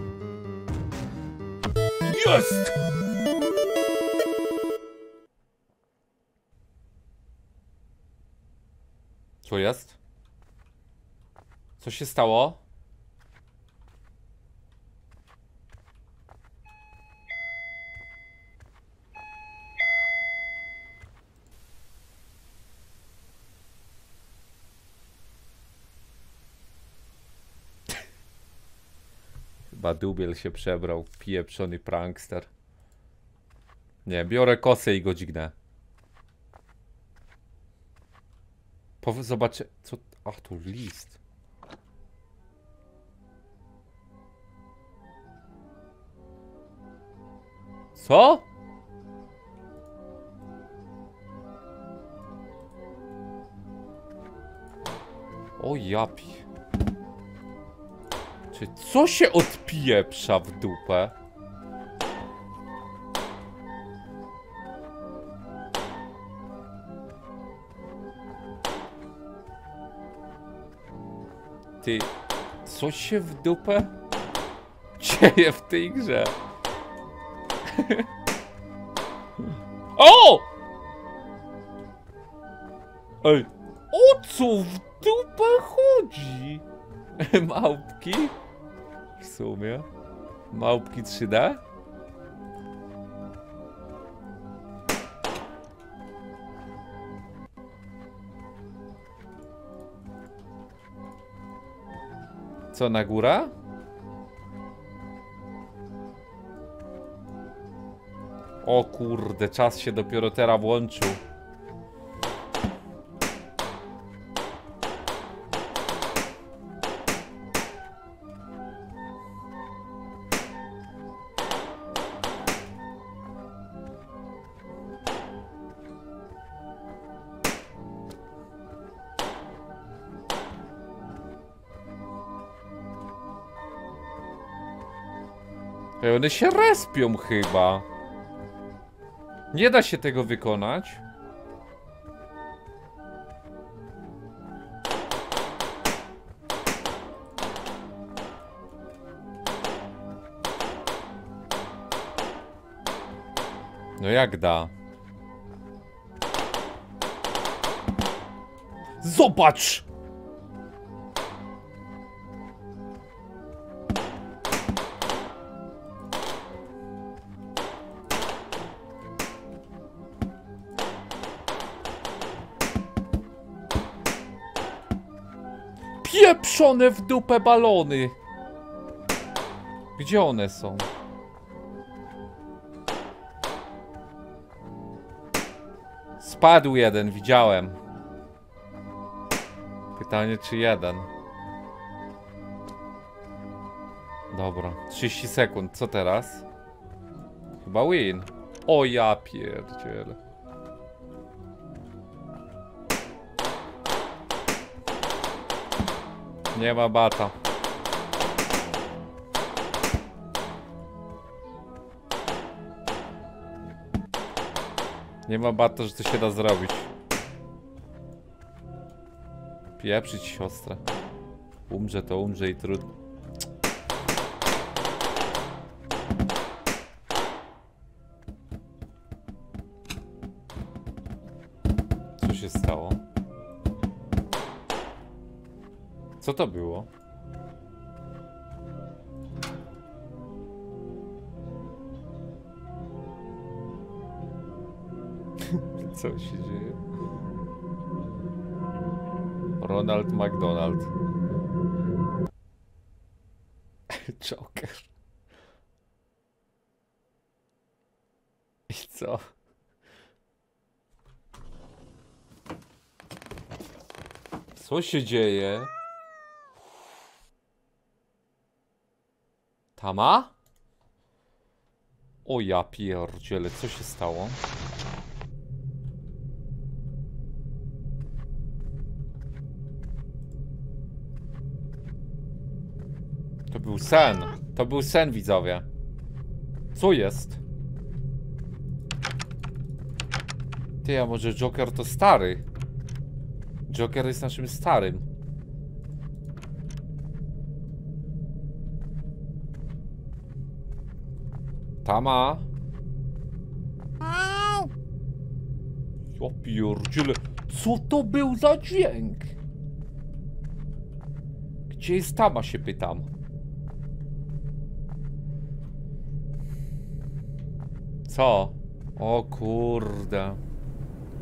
Jest! Co jest? Co się stało? Chyba dubiel się przebrał, pieprzony prankster. Nie, biorę kosę i go dźgnę. Pow zobaczę, co... Ach, tu list. Co? O japi. Co się odpieprza w dupę? Ty, co się w dupę dzieje w tej grze? o! Ej, o co w dupę chodzi? Małpki? Sumie. Małpki 3D? Co na górę? O kurde, czas się dopiero teraz włączył. One się respią chyba. Nie da się tego wykonać. No jak da? Zobacz! Pieprzone w dupę balony! Gdzie one są? Spadł jeden, widziałem. Pytanie, czy jeden? Dobra, 30 sekund, co teraz? Chyba win. O ja pierdzielę. Nie ma bata. Nie ma bata, że to się da zrobić. Pieprzyć siostrę. Umrze to umrze i trudno. Co to było? Co się dzieje? Ronald McDonald. Joker. I co? Co się dzieje? Tama? O ja pierdziele, co się stało? To był sen. To był sen, widzowie. Co jest? Ty, a może Joker to stary? Joker jest naszym starym. Tama. Ja pierdziele. Co to był za dźwięk? Gdzie jest Tama się pytam. Co? O kurde.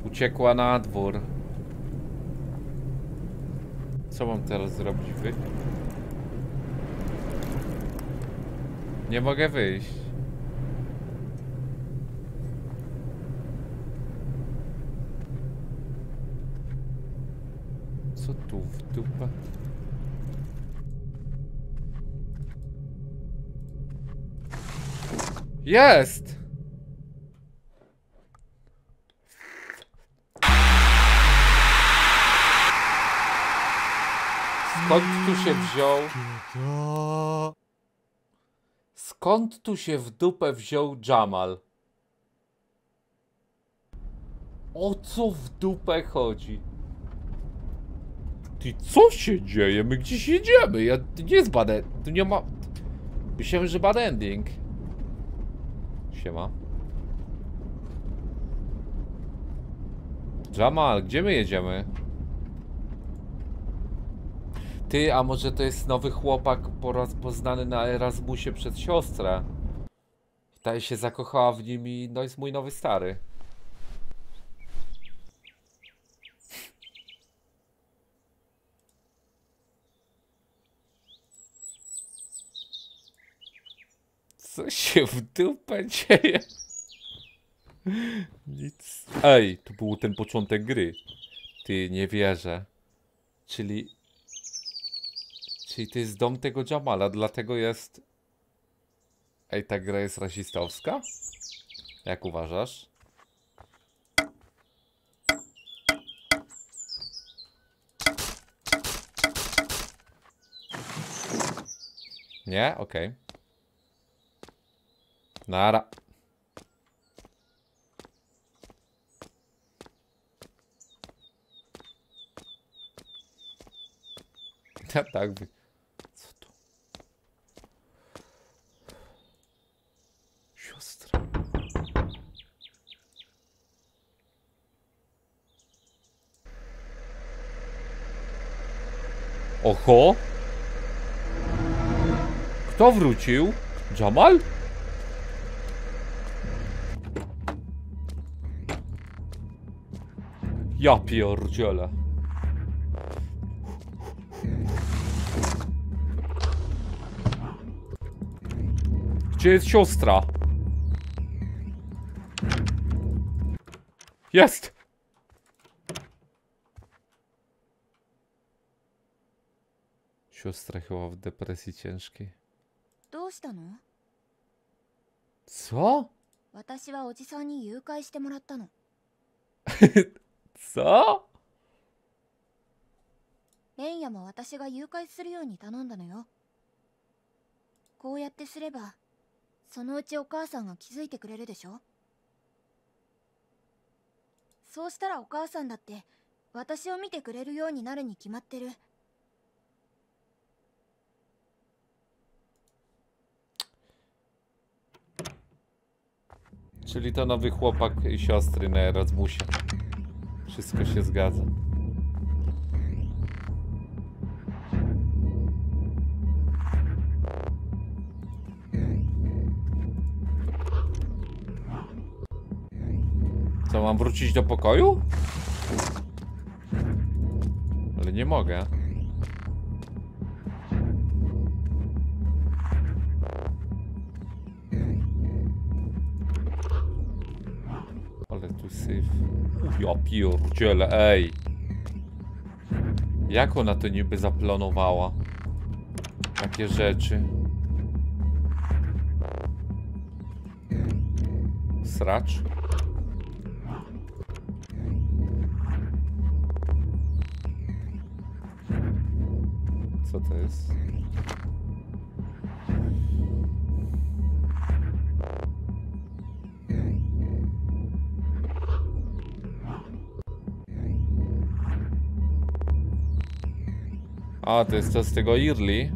Uciekła na dwór. Co mam teraz zrobić? Wy? Nie mogę wyjść. Co dupę? Jest! Skąd tu się wziął? Skąd tu się w dupę wziął Jamal? O co w dupę chodzi? Ty, co się dzieje? My gdzieś jedziemy. Ja, to nie jest bad Tu nie ma... Myślałem, że bad ending. Siema. Jamal, gdzie my jedziemy? Ty, a może to jest nowy chłopak po raz poznany na Erasmusie przez siostrę? Ta się zakochała w nim i no jest mój nowy stary. Co się w dupę dzieje? Nic. Ej, to był ten początek gry. Ty, nie wierzę. Czyli... Czyli to jest dom tego Jamala, dlatego jest... Ej, ta gra jest rasistowska? Jak uważasz? Nie? Okej. Nara. Ja tak by... Co to? Siostra. Oho? Kto wrócił? Jamal? Ja pierdzielę. Gdzie jest siostra? Jest! Siostra chyba w depresji ciężkiej. どうしたの Co? 私はおじさんに誘拐してもらったの Co? レンヤも私が誘拐するように頼んだのよこうやってすればそのうちお母さんが気づいてくれるでしょそうしたらお母さんだって私を見てくれるようになるに決まってる Czyli to nowy chłopak i siostry na Erasmusie. Wszystko się zgadza. Co, mam wrócić do pokoju? Ale nie mogę. Syf. Ja pierdziele, ej. Jak ona to niby zaplanowała? Takie rzeczy. Sracz? Co to jest? A, to jest to z tego Early.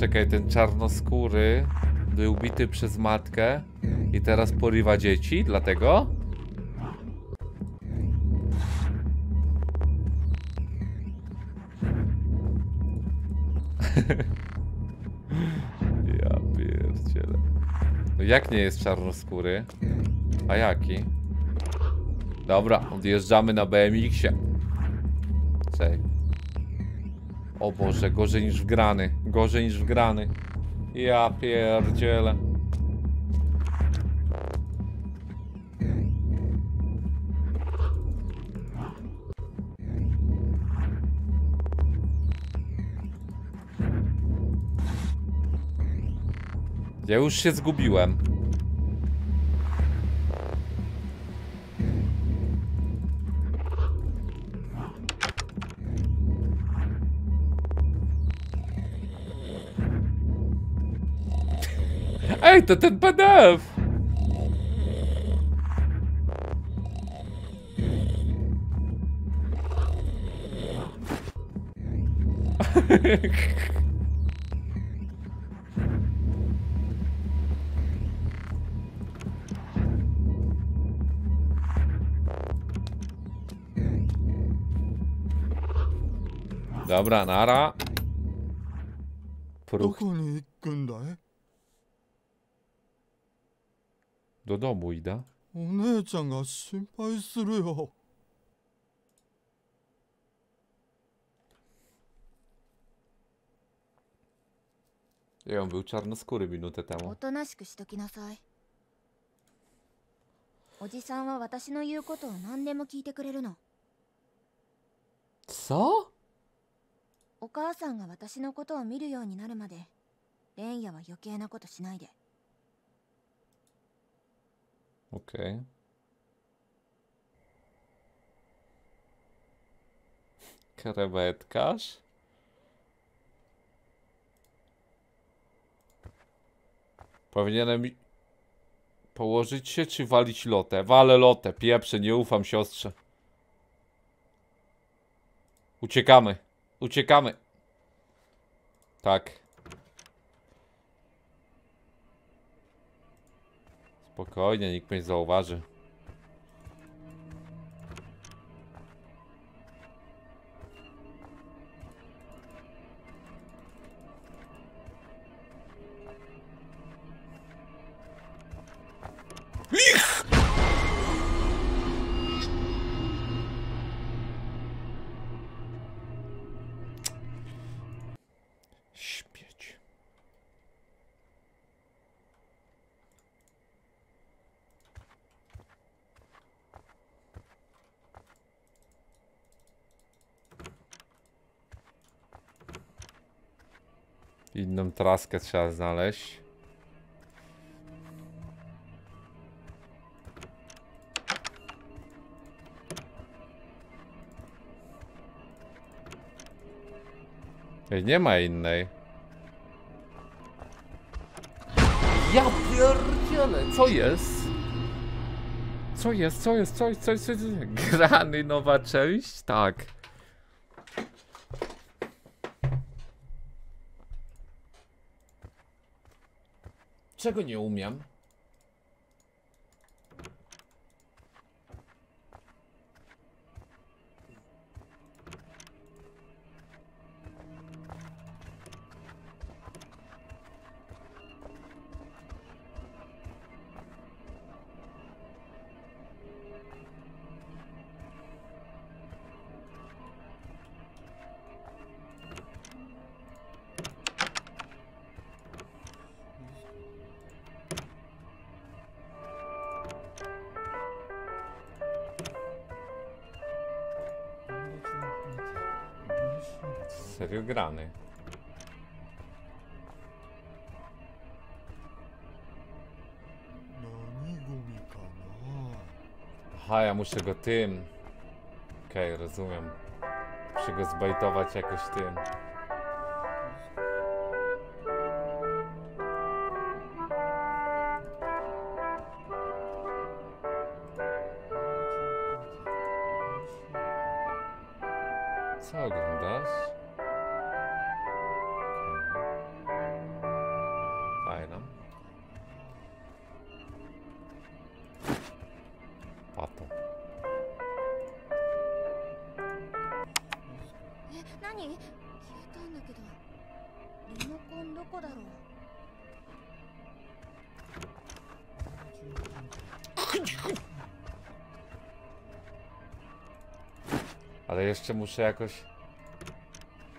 Czekaj, ten czarnoskóry był bity przez matkę i teraz porywa dzieci, dlatego? ja pierdzielę. No jak nie jest czarnoskóry? A jaki? Dobra, odjeżdżamy na BMX-ie. Czekaj. O Boże, gorzej niż wgrany. Gorzej niż wgrany. Ja pierdzielę. Ja już się zgubiłem. To ten PDF! Dobra, nara. どんだい idę. お姉ちゃんが心配するよ I on był czarnoskóry minutę お.となしくしときなさいおじさんは私の言うことを何でも聞いてくれるの? Co? お母さんが私のことを見るようになるまでレンヤは余計なことしないで Okej. Krewetkarz? Powinienem położyć się czy walić lotę? Walę lotę, pieprze, nie ufam siostrze. Uciekamy, uciekamy. Tak. Spokojnie, nikt mnie nie zauważy. Traskę trzeba znaleźć. Ej, nie ma innej. Ja pierdzielę, co jest? Co jest, co jest, co jest, co jest, co jest? Grany nowa część? Tak. Czego nie umiem? Serio grany. Aha, ja muszę go tym. Okej, rozumiem. Muszę go zbajtować jakoś tym. こだろう Ale jeszcze muszę jakoś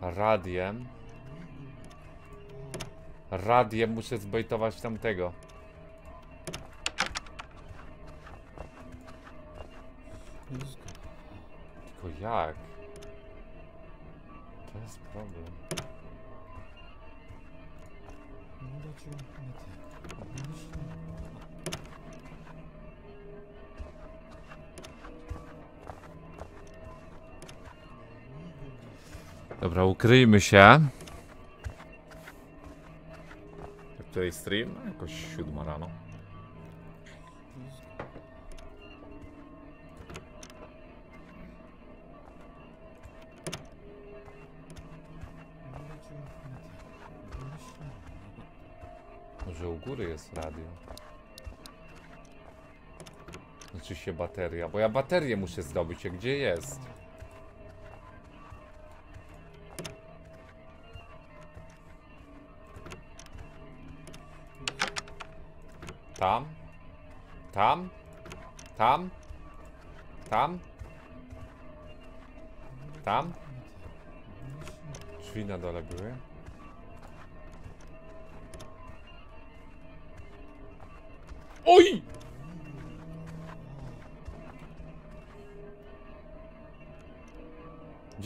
radiem. Radiem muszę zbejtować tamtego. Tylko jak? To jest problem. Dobra, ukryjmy się. Której stream? Jakoś siódma rano. Góry jest radio. Znaczy się bateria, bo ja baterię muszę zdobyć, a gdzie jest? Tam? Tam? Tam? Tam? Tam? Drzwi na dole były.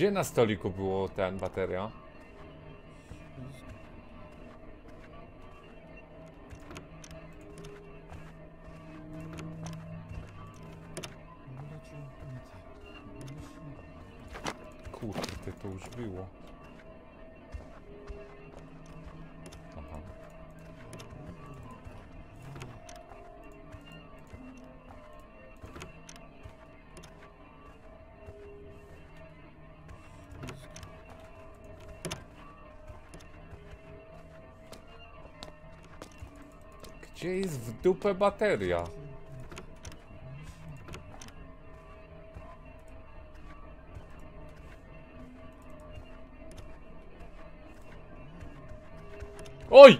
Gdzie na stoliku było ten bateria? Dupę bateria? Oj!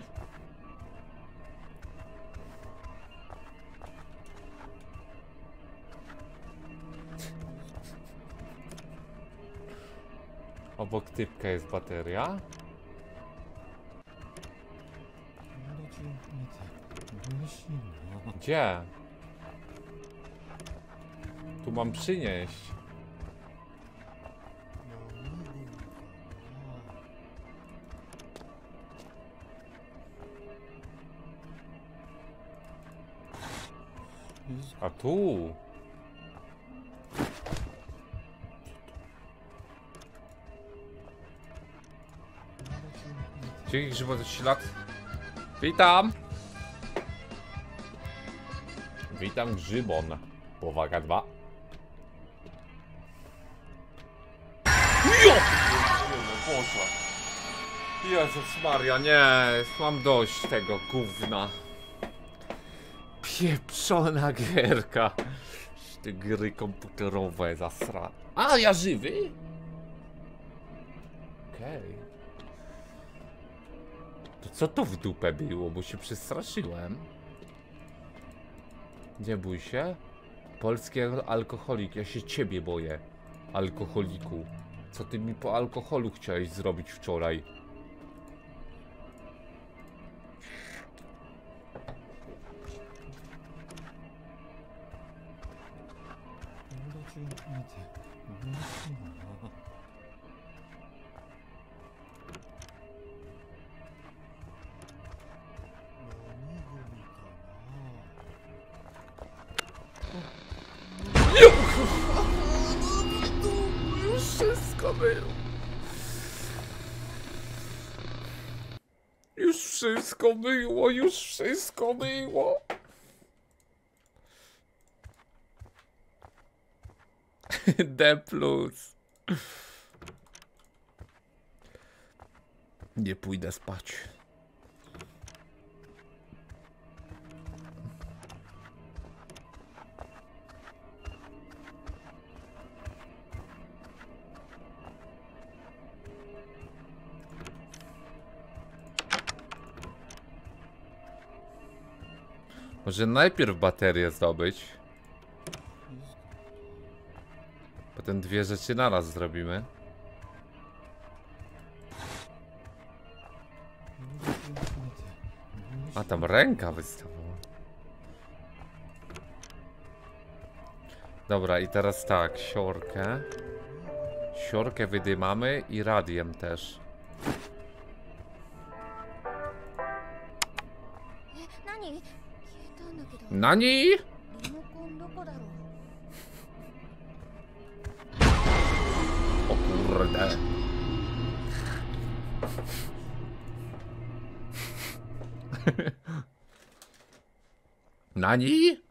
Obok typka jest bateria. Gdzie? Tu mam przynieść. A tu. Dzięki Grzybot ślad. Witam. Witam Grzybon. Powaga 2. Jo! Poszła. Jezus Maria, nie, mam dość tego gówna. Pieprzona gierka. Te gry komputerowe zasra. A, ja żywy? Okej. To co to w dupę było, bo się przestraszyłem. Nie bój się. Polski al- alkoholik, ja się ciebie boję. Alkoholiku. Co ty mi po alkoholu chciałeś zrobić wczoraj? Wszystko było, już wszystko było. D plus. Nie pójdę spać. Może najpierw baterię zdobyć. Potem dwie rzeczy naraz zrobimy. A tam ręka wystawała. Dobra, i teraz tak, siorkę. Siorkę wydymamy i radiem też. 何？おこれだ何？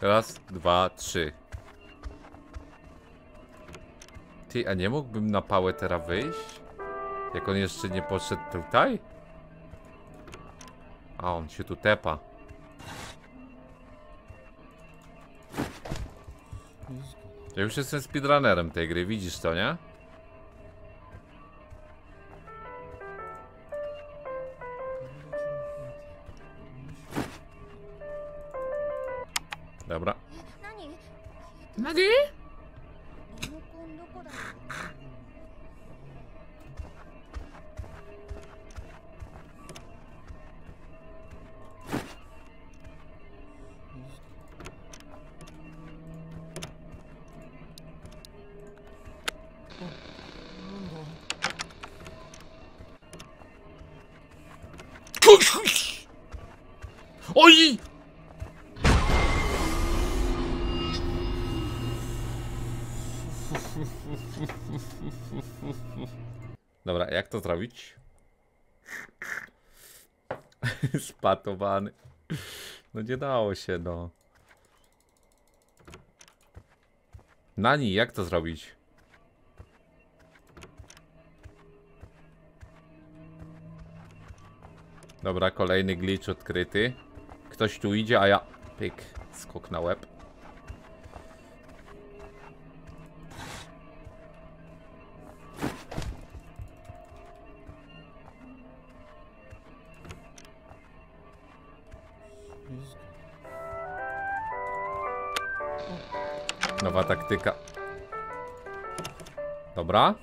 Raz, dwa, trzy. Ty, a nie mógłbym na pałę teraz wyjść? Jak on jeszcze nie poszedł tutaj? A on się tu tepa. Ja już jestem speedrunnerem tej gry, widzisz to, nie? No nie dało się, no. Nani, jak to zrobić? Dobra, kolejny glitch odkryty. Ktoś tu idzie, a ja... Pyk, skok na łeb. Taktyka. Dobra.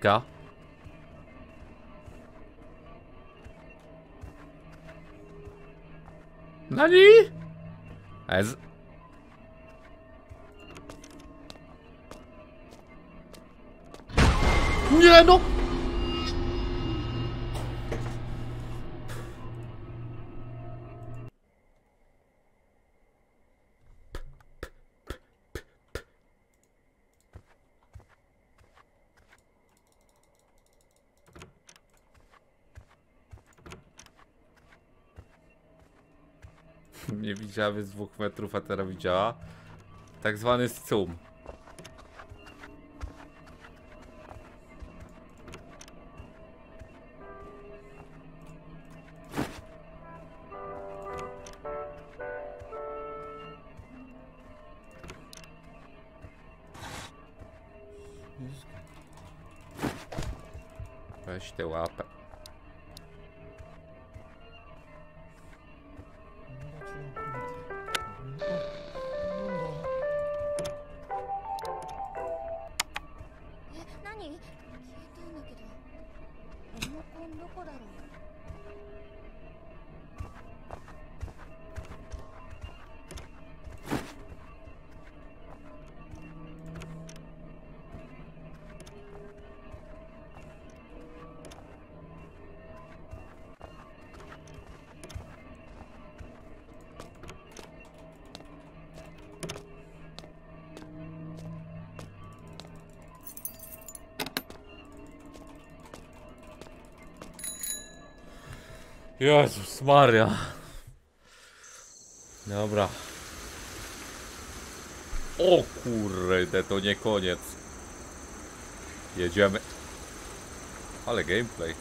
Taktyka. Nani? Nie widziały z dwóch metrów, a teraz widziała. Tak zwany scum. Jezus Maria. Dobra. O kurde, to nie koniec. Jedziemy. Ale gameplay.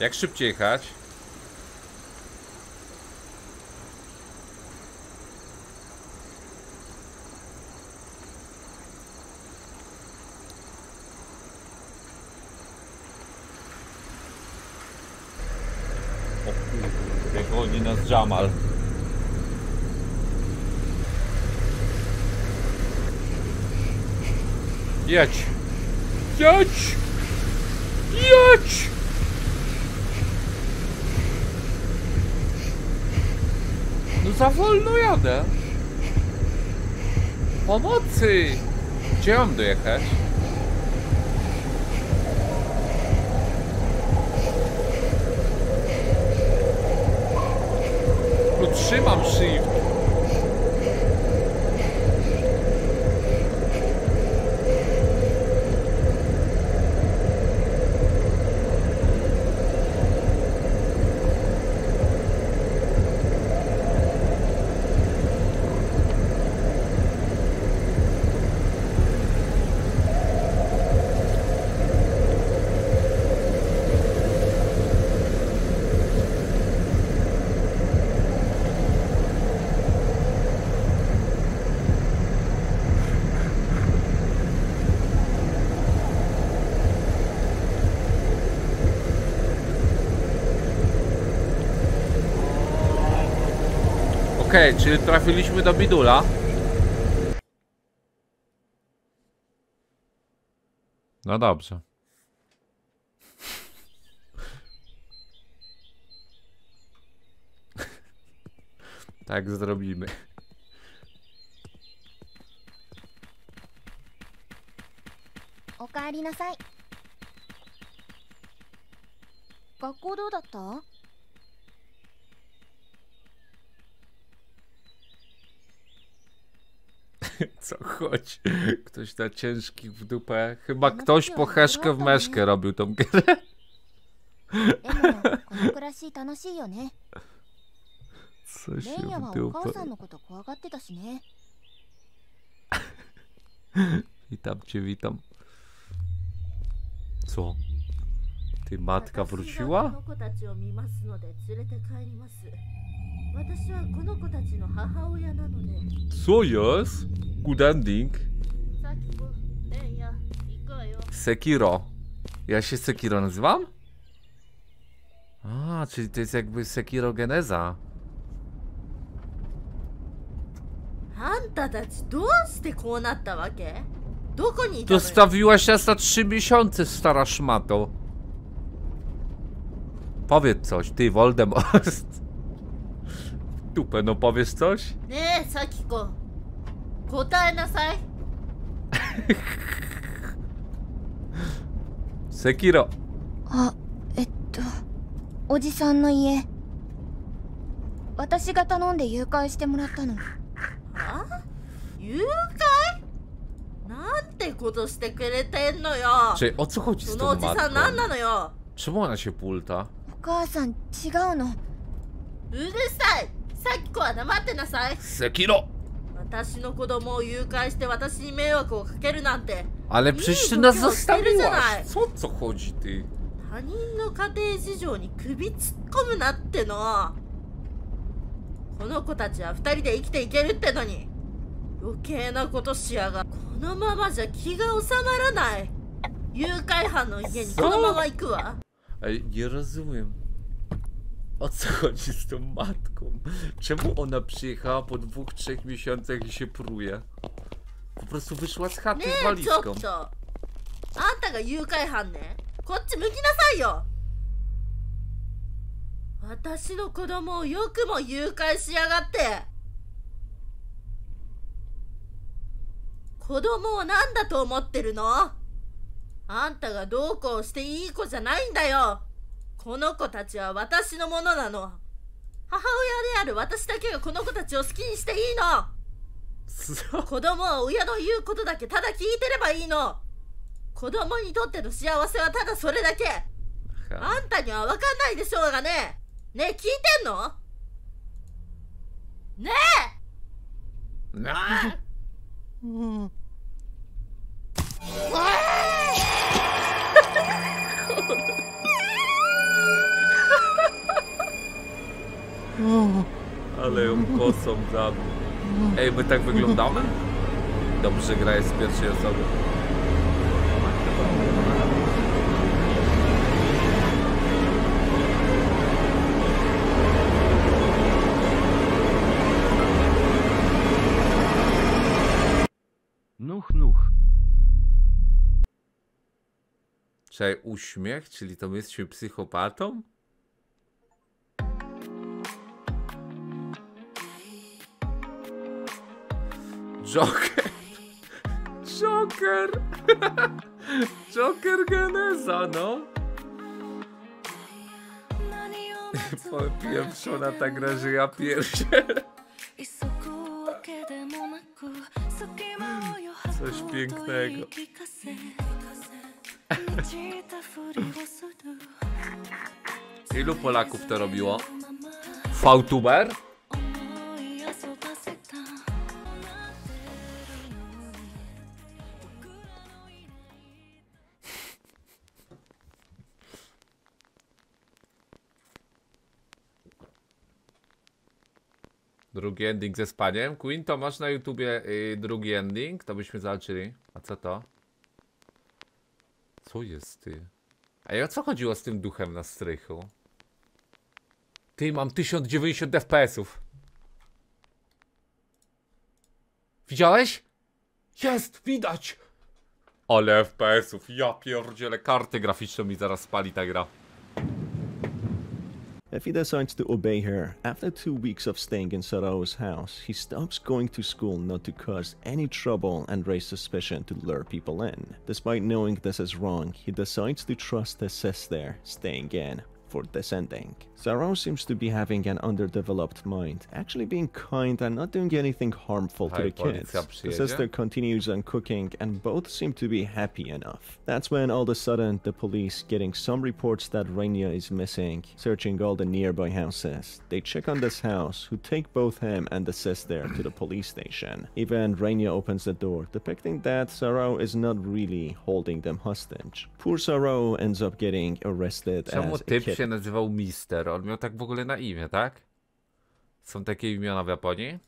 Jak szybciej jechać? O kurde, goni nas Jamal. Jedź! Jedź! Jedź! No za wolno jadę. Pomocy! Gdzie mam dojechać? No trzymam shift. Okej, czyli trafiliśmy do bidula. No dobrze. tak zrobimy. おかえりなさい学校どうだった Co chodź? Ktoś na ciężkich w dupę. Chyba ktoś po heszkę w meszkę robił tą grę. Coś w dupę. Witam cię, witam. Co? Ty matka wróciła? 私はこの子たちの母親なので Co jest? Good ending. さきこレンヤ行くわよ Sekiro. Ja się Sekiro nazywam? A, czyli to jest jakby Sekiro Geneza. あんたたちどうしてこうなったわけどこにいたのよ Dostawiłaś nas na 3 miesiące, stara szmato. Powiedz coś, ty Voldemort. tu pra não pavestares? Né, Sakiko? Conta nasai. Sekiro. Ah, etto. Oji-san no ie. 私が頼んで誘拐してもらったのあ誘拐なんてことしてくれてんのよそのおじさん何なのよお母さん違うのうるさいさきこは黙ってなさい Sekiro! 私の子供を誘拐して私に迷惑をかけるなんて Ale przecież ty nas zostawiłaś! zadaj. Co o co chodzi ty? 他人の家庭事情に首突っ込むなってのこの子たちは二人で生きていけるってのに余計なことしやがこのままじゃ気が収まらない誘拐犯の家にこのまま行くわ Ej, nie rozumiem. O co chodzi z tą matką? Czemu ona przyjechała po dwóch, trzech miesiącach i się pruje? Po prostu wyszła z ね chaty z えちょ walizką. っとあんたが誘拐犯ねこっち向きなさいよ私の子供をよくも誘拐しやがって子供を何だと思ってるのあんたがどうこうしていい子じゃないんだよこの子たちは私のものなの。母親である私だけがこの子たちを好きにしていいの。子供は親の言うことだけただ聞いてればいいの。子供にとっての幸せはただそれだけ.あんたには分かんないでしょうがね。ねえ聞いてんの？ね No. うん。Ale ją kosą zabił. Ej, my tak wyglądamy? Dobrze gra jest z pierwszej osoby. Nuch, nuch. Czekaj, uśmiech? Czyli to my jesteśmy psychopatą? Joker! Joker! Joker Geneza, no! Pieprzona ta gra, że ja. Coś pięknego. Ilu Polaków to robiło? Fautuber? Drugi ending ze spaniem. Queen, to masz na YouTubie y, drugi ending? To byśmy zobaczyli. A co to? Co jest ty? A o co chodziło z tym duchem na strychu? Ty, mam 1090 FPS-ów. Widziałeś? Jest, widać! Ale FPS-ów, ja pierdzielę, karty graficzne mi zaraz spali ta gra. If he decides to obey her, after two weeks of staying in Sarao's house, he stops going to school not to cause any trouble and raise suspicion to lure people in. Despite knowing this is wrong, he decides to trust his sister, staying in for descending. ending. Sarao seems to be having an underdeveloped mind, actually being kind and not doing anything harmful to the kids. The sister continues on cooking and both seem to be happy enough. That's when all of a sudden the police getting some reports that Rainia is missing, searching all the nearby houses. They check on this house, who take both him and the sister to the police station. Even Rainia opens the door, depicting that Sarao is not really holding them hostage. Poor Sarao ends up getting arrested Czemu as a kid. Się nazywał Mister? On miał tak w ogóle na imię, tak? Są takie imiona w Japonii?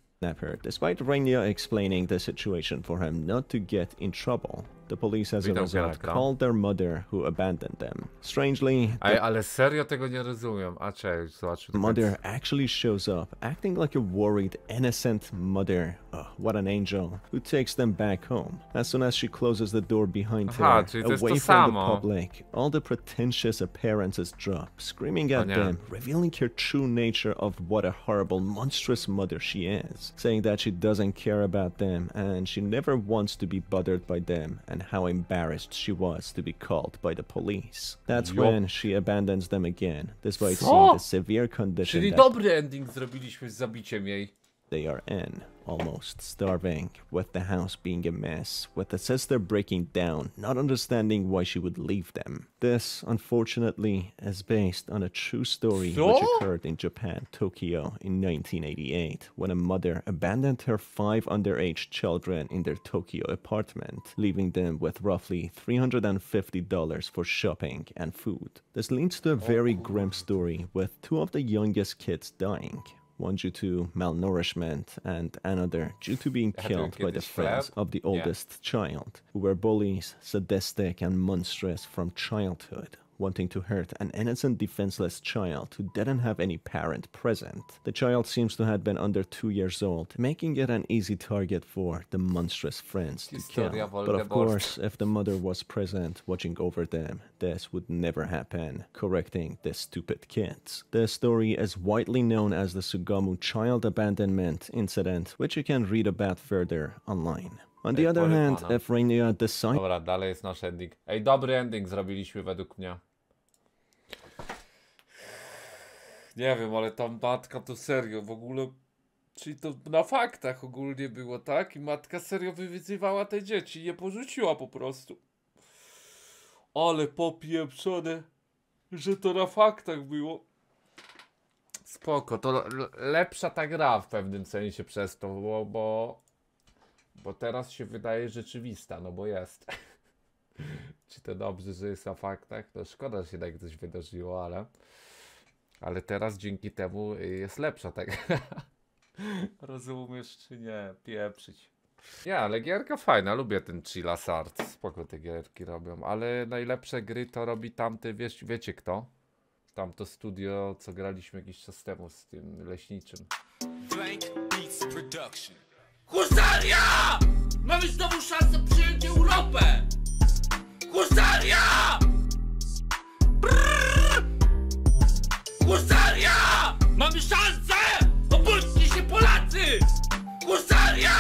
despite Rainia explaining the situation for him not to get in trouble. The police, as a result, called their mother, who abandoned them. Strangely, Ej, ale serio tego nie rozumiem. A cześć, zobaczmy. mother actually shows up, acting like a worried, innocent mother. Oh, what an angel! Who takes them back home. As soon as she closes the door behind Aha, her, czyli to jest away from samo. the public, all the pretentious appearances drop, screaming at them, revealing her true nature of what a horrible, monstrous mother she is, saying that she doesn't care about them and she never wants to be bothered by them, and how embarrassed she was to be called by the police. That's Yup. when she abandons them again, despite Co? seeing the severe condition Czyli that dobry ending zrobiliśmy z zabiciem jej. They are in, almost starving, with the house being a mess, with the sister breaking down, not understanding why she would leave them. This, unfortunately, is based on a true story which occurred in Japan, Tokyo, in 1988, when a mother abandoned her five underage children in their Tokyo apartment, leaving them with roughly $350 for shopping and food. This leads to a very oh. grim story, with two of the youngest kids dying one due to malnourishment and another due to being killed by the friends of the oldest child, who were bullies, sadistic, and monstrous from childhood. Wanting to hurt an innocent, defenseless child who didn't have any parent present. The child seems to have been under two years old, making it an easy target for the monstrous friends to kill. But of course, if the mother was present watching over them, this would never happen, correcting the stupid kids. The story is widely known as the Sugamu child abandonment incident, which you can read about further online. On the other hand, if Rainia decides Dobra, dalej jest nasz ending. Ej, dobry ending zrobiliśmy według mnie. Nie wiem, ale ta matka to serio w ogóle. Czyli to na faktach ogólnie było, tak? I matka serio wywyzywała te dzieci je porzuciła po prostu. Ale popieprzone. że to na faktach było. Spoko, to lepsza ta gra w pewnym sensie przez to, bo, bo, bo teraz się wydaje rzeczywista, no bo jest. Czy to dobrze, że jest na faktach? No szkoda, że się tak coś wydarzyło, ale ale teraz dzięki temu y, jest lepsza ta gra. Rozumiesz czy nie? Pieprzyć. Nie, ale gierka fajna, lubię ten Chillas Art. Spoko te gierki robią, ale najlepsze gry to robi tamty, wiesz, wiecie kto? Tamto studio, co graliśmy jakiś czas temu z tym leśniczym. Blank Beats Production. Husaria! Mamy znowu szansę przyjąć Europę! Husaria! Husaria! Mamy szansę! Obudźcie się Polacy! Husaria!